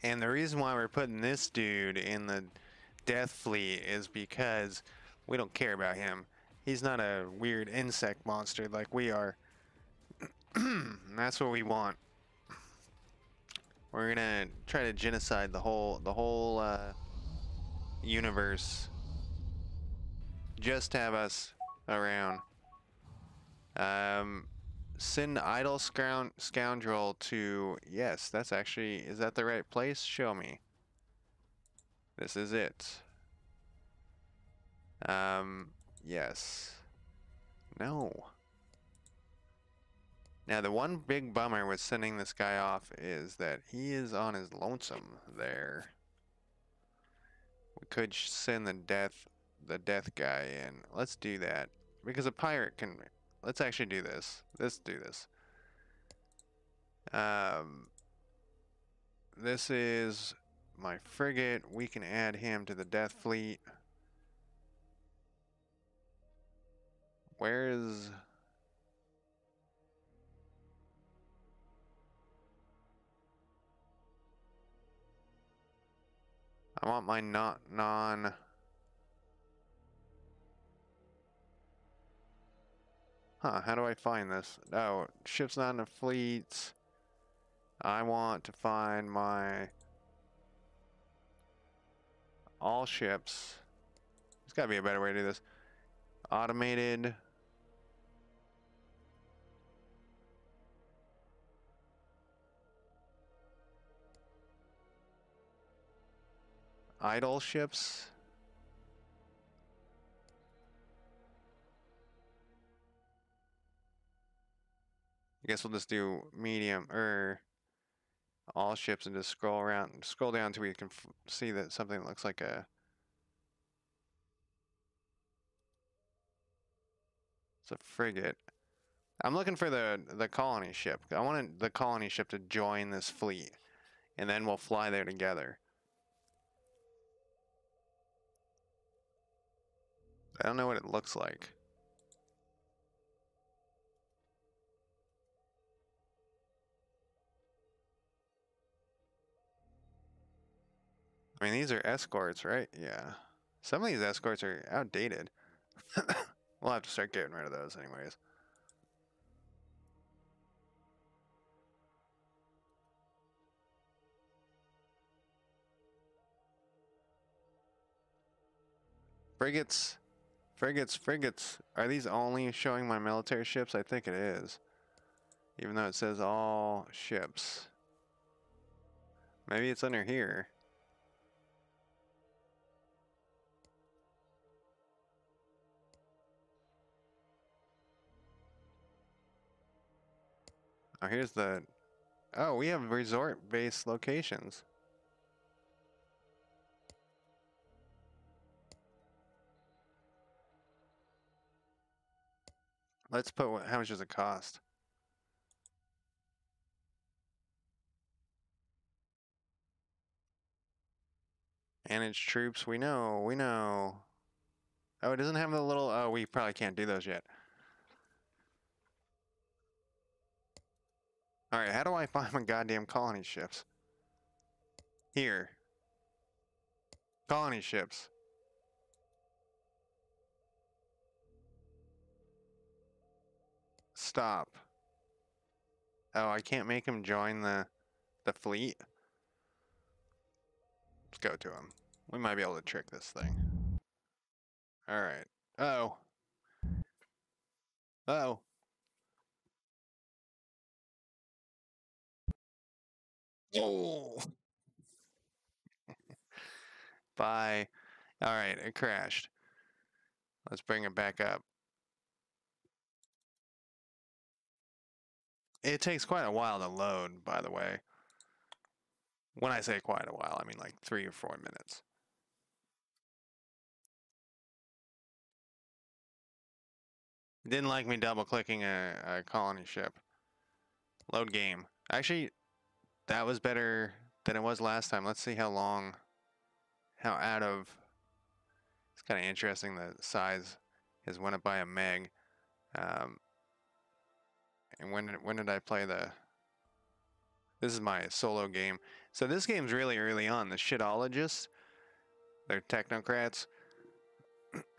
And the reason why we're putting this dude in the death fleet is because we don't care about him. He's not a weird insect monster like we are. That's what we want. We're gonna try to genocide the whole the whole uh, universe. Just have us around. Um, send idle scound scoundrel to yes. That's actually is that the right place? Show me. This is it. Um, yes. No. Now, the one big bummer with sending this guy off is that he is on his lonesome there. We could send the death, the death guy in. Let's do that because a pirate can. Let's actually do this. Let's do this. Um, this is my frigate. We can add him to the death fleet. Where is I want my not non Huh, how do I find this? Oh, ships not in the fleets. I want to find my all ships. There's gotta be a better way to do this. Automated. Idle ships. I guess we'll just do medium or all ships and just scroll around, scroll down until we can see that something looks like a. It's a frigate. I'm looking for the the colony ship. I wanted the colony ship to join this fleet, and then we'll fly there together. I don't know what it looks like. I mean, these are escorts, right? Yeah. Some of these escorts are outdated. we'll have to start getting rid of those anyways. Frigates. Frigates, frigates. Are these only showing my military ships? I think it is. Even though it says all ships. Maybe it's under here. Oh, here's the... Oh, we have resort-based locations. Let's put, what- how much does it cost? Manage troops, we know, we know. Oh, it doesn't have the little, oh, we probably can't do those yet. Alright, how do I find my goddamn colony ships? Here. Colony ships. Stop. Oh, I can't make him join the the fleet. Let's go to him. We might be able to trick this thing. Alright. Oh. Oh. Oh. Bye. All right, it crashed. Let's bring it back up. It takes quite a while to load, by the way. When I say quite a while, I mean like three or four minutes. Didn't like me double clicking a, a colony ship. Load game. Actually, that was better than it was last time. Let's see how long, how out of. It's kind of interesting. The size has went up by a meg. Um, and when did, when did I play the? This is my solo game. So this game's really early on. The shitologists, they're technocrats.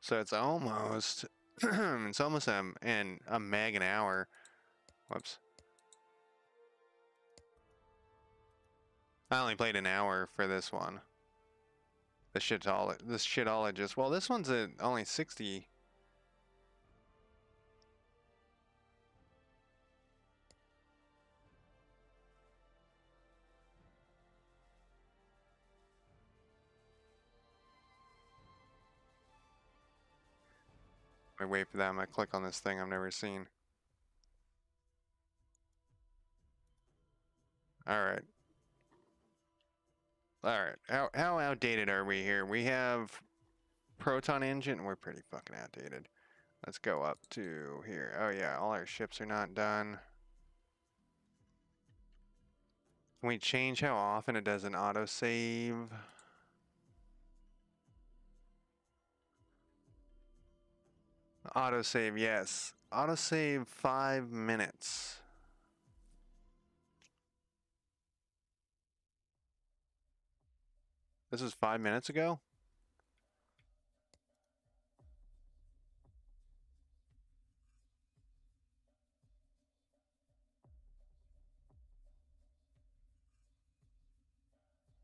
so it's almost, it's almost a, and a meg an hour. Whoops. I only played an hour for this one. The shitolo this shitologist. Well, this one's at only 60. I wait for them. I click on this thing I've never seen. All right. All right. How how outdated are we here? We have Proton engine. We're pretty fucking outdated. Let's go up to here. Oh yeah, all our ships are not done. Can we change how often it does an autosave? Autosave, yes. Autosave five minutes. This is five minutes ago?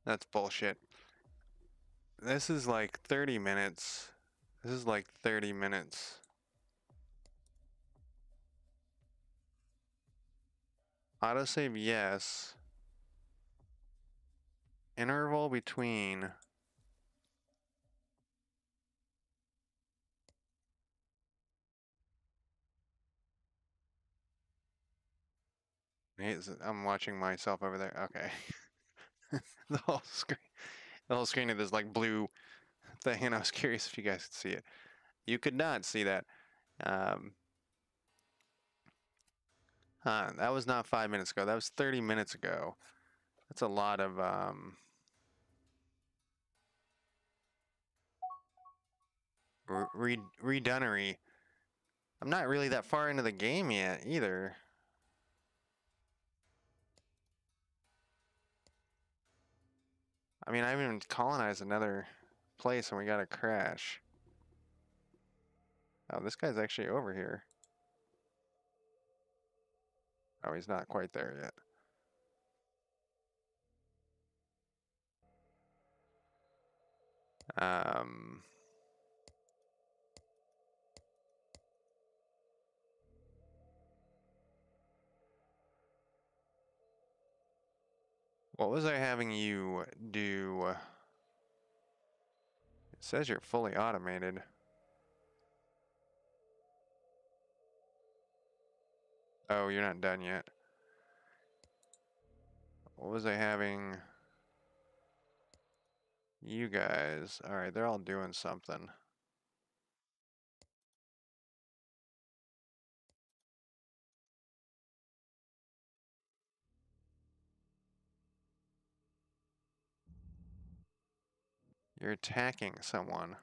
That's bullshit. This is like 30 minutes. This is like 30 minutes. Autosave, yes. Interval between. I'm watching myself over there. Okay. the whole screen, the whole screen of this like blue thing, and I was curious if you guys could see it. You could not see that. Um, that was not five minutes ago. That was 30 minutes ago. That's a lot of um, re redunnery. I'm not really that far into the game yet either. I mean, I haven't colonized another place and we got a crash. Oh, this guy's actually over here. Oh, he's not quite there yet. Um... What was I having you do? It says you're fully automated. Oh, you're not done yet. What was I having? You guys. Alright, they're all doing something. You're attacking someone.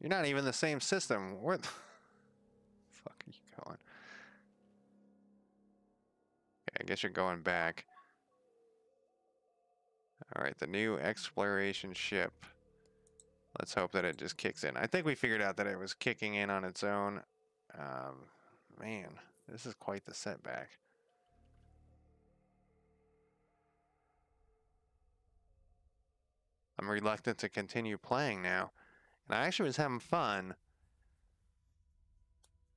You're not even the same system. Where the fuck are you going? I guess you're going back. Alright, the new exploration ship. Let's hope that it just kicks in. I think we figured out that it was kicking in on its own. Um, man, this is quite the setback. I'm reluctant to continue playing now. And I actually was having fun.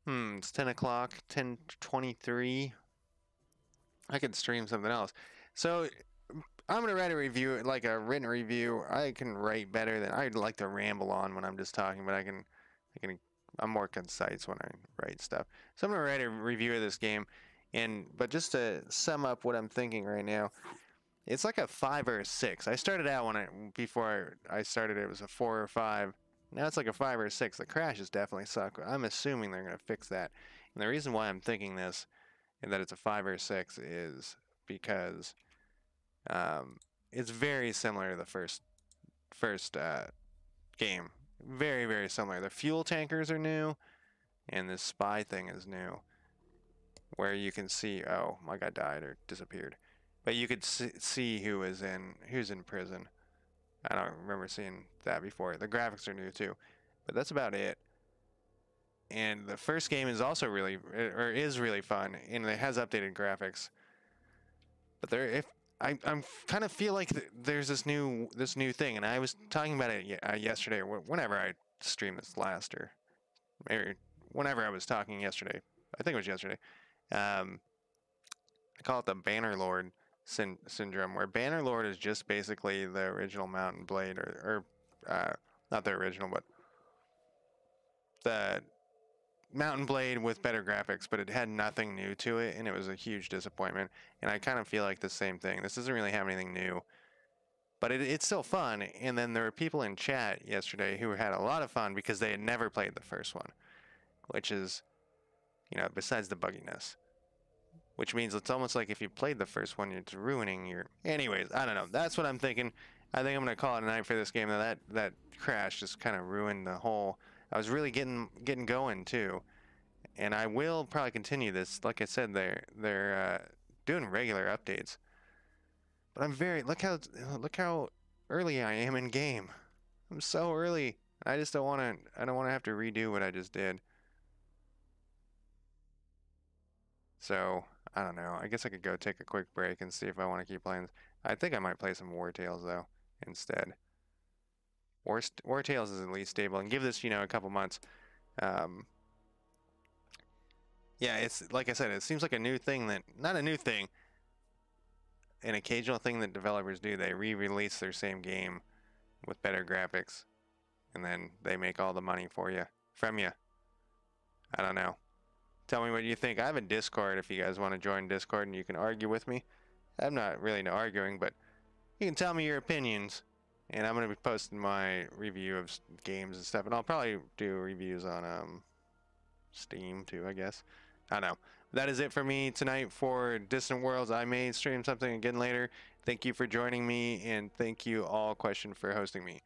Hmm, it's 10 o'clock, 10.23. I could stream something else. So I'm going to write a review, like a written review. I can write better than, I'd like to ramble on when I'm just talking, but I can, I can, I'm more concise when I write stuff. So I'm to write a review of this game. And, but just to sum up what I'm thinking right now, it's like a five or a six. I started out when I before I started it was a four or five. Now it's like a five or a six. The crashes definitely suck. I'm assuming they're gonna fix that. And the reason why I'm thinking this and that it's a five or six is because um, it's very similar to the first first uh, game. Very very similar. The fuel tankers are new, and this spy thing is new, where you can see oh my guy died or disappeared. But you could see who is in who's in prison. I don't remember seeing that before. The graphics are new too, but that's about it. And the first game is also really or is really fun, and it has updated graphics. But there, if I I'm kind of feel like there's this new this new thing, and I was talking about it uh, yesterday or whenever I streamed this last, or maybe whenever I was talking yesterday. I think it was yesterday. Um, I call it the Bannerlord syn syndrome, where Bannerlord is just basically the original Mount & Blade, or, or uh, not the original, but the Mount & Blade with better graphics, but it had nothing new to it, and it was a huge disappointment. And I kind of feel like the same thing. This doesn't really have anything new, but it, it's still fun. And then there were people in chat yesterday who had a lot of fun because they had never played the first one, which is, you know, besides the bugginess, which means it's almost like if you played the first one, it's ruining your. Anyways, I don't know. That's what I'm thinking. I think I'm gonna call it a night for this game. That that crash just kind of ruined the whole. I was really getting getting going too, and I will probably continue this. Like I said, they're they're uh, doing regular updates, but I'm very look how look how early I am in game. I'm so early. I just don't want to. I don't want to have to redo what I just did. So I don't know. I guess I could go take a quick break and see if I want to keep playing. I think I might play some Wartales though instead. War, Wartales is at least stable, and give this you know a couple months. Um, yeah, it's like I said, it seems like a new thing that not a new thing. An occasional thing that developers do, they re-release their same game with better graphics, and then they make all the money for you from you. I don't know. Tell me what you think. I have a Discord if you guys want to join Discord and you can argue with me. I'm not really no arguing, but you can tell me your opinions. And I'm going to be posting my review of games and stuff. And I'll probably do reviews on um, Steam too, I guess. I don't know. That is it for me tonight for Distant Worlds. I may stream something again later. Thank you for joining me, and thank you all, Question, for hosting me.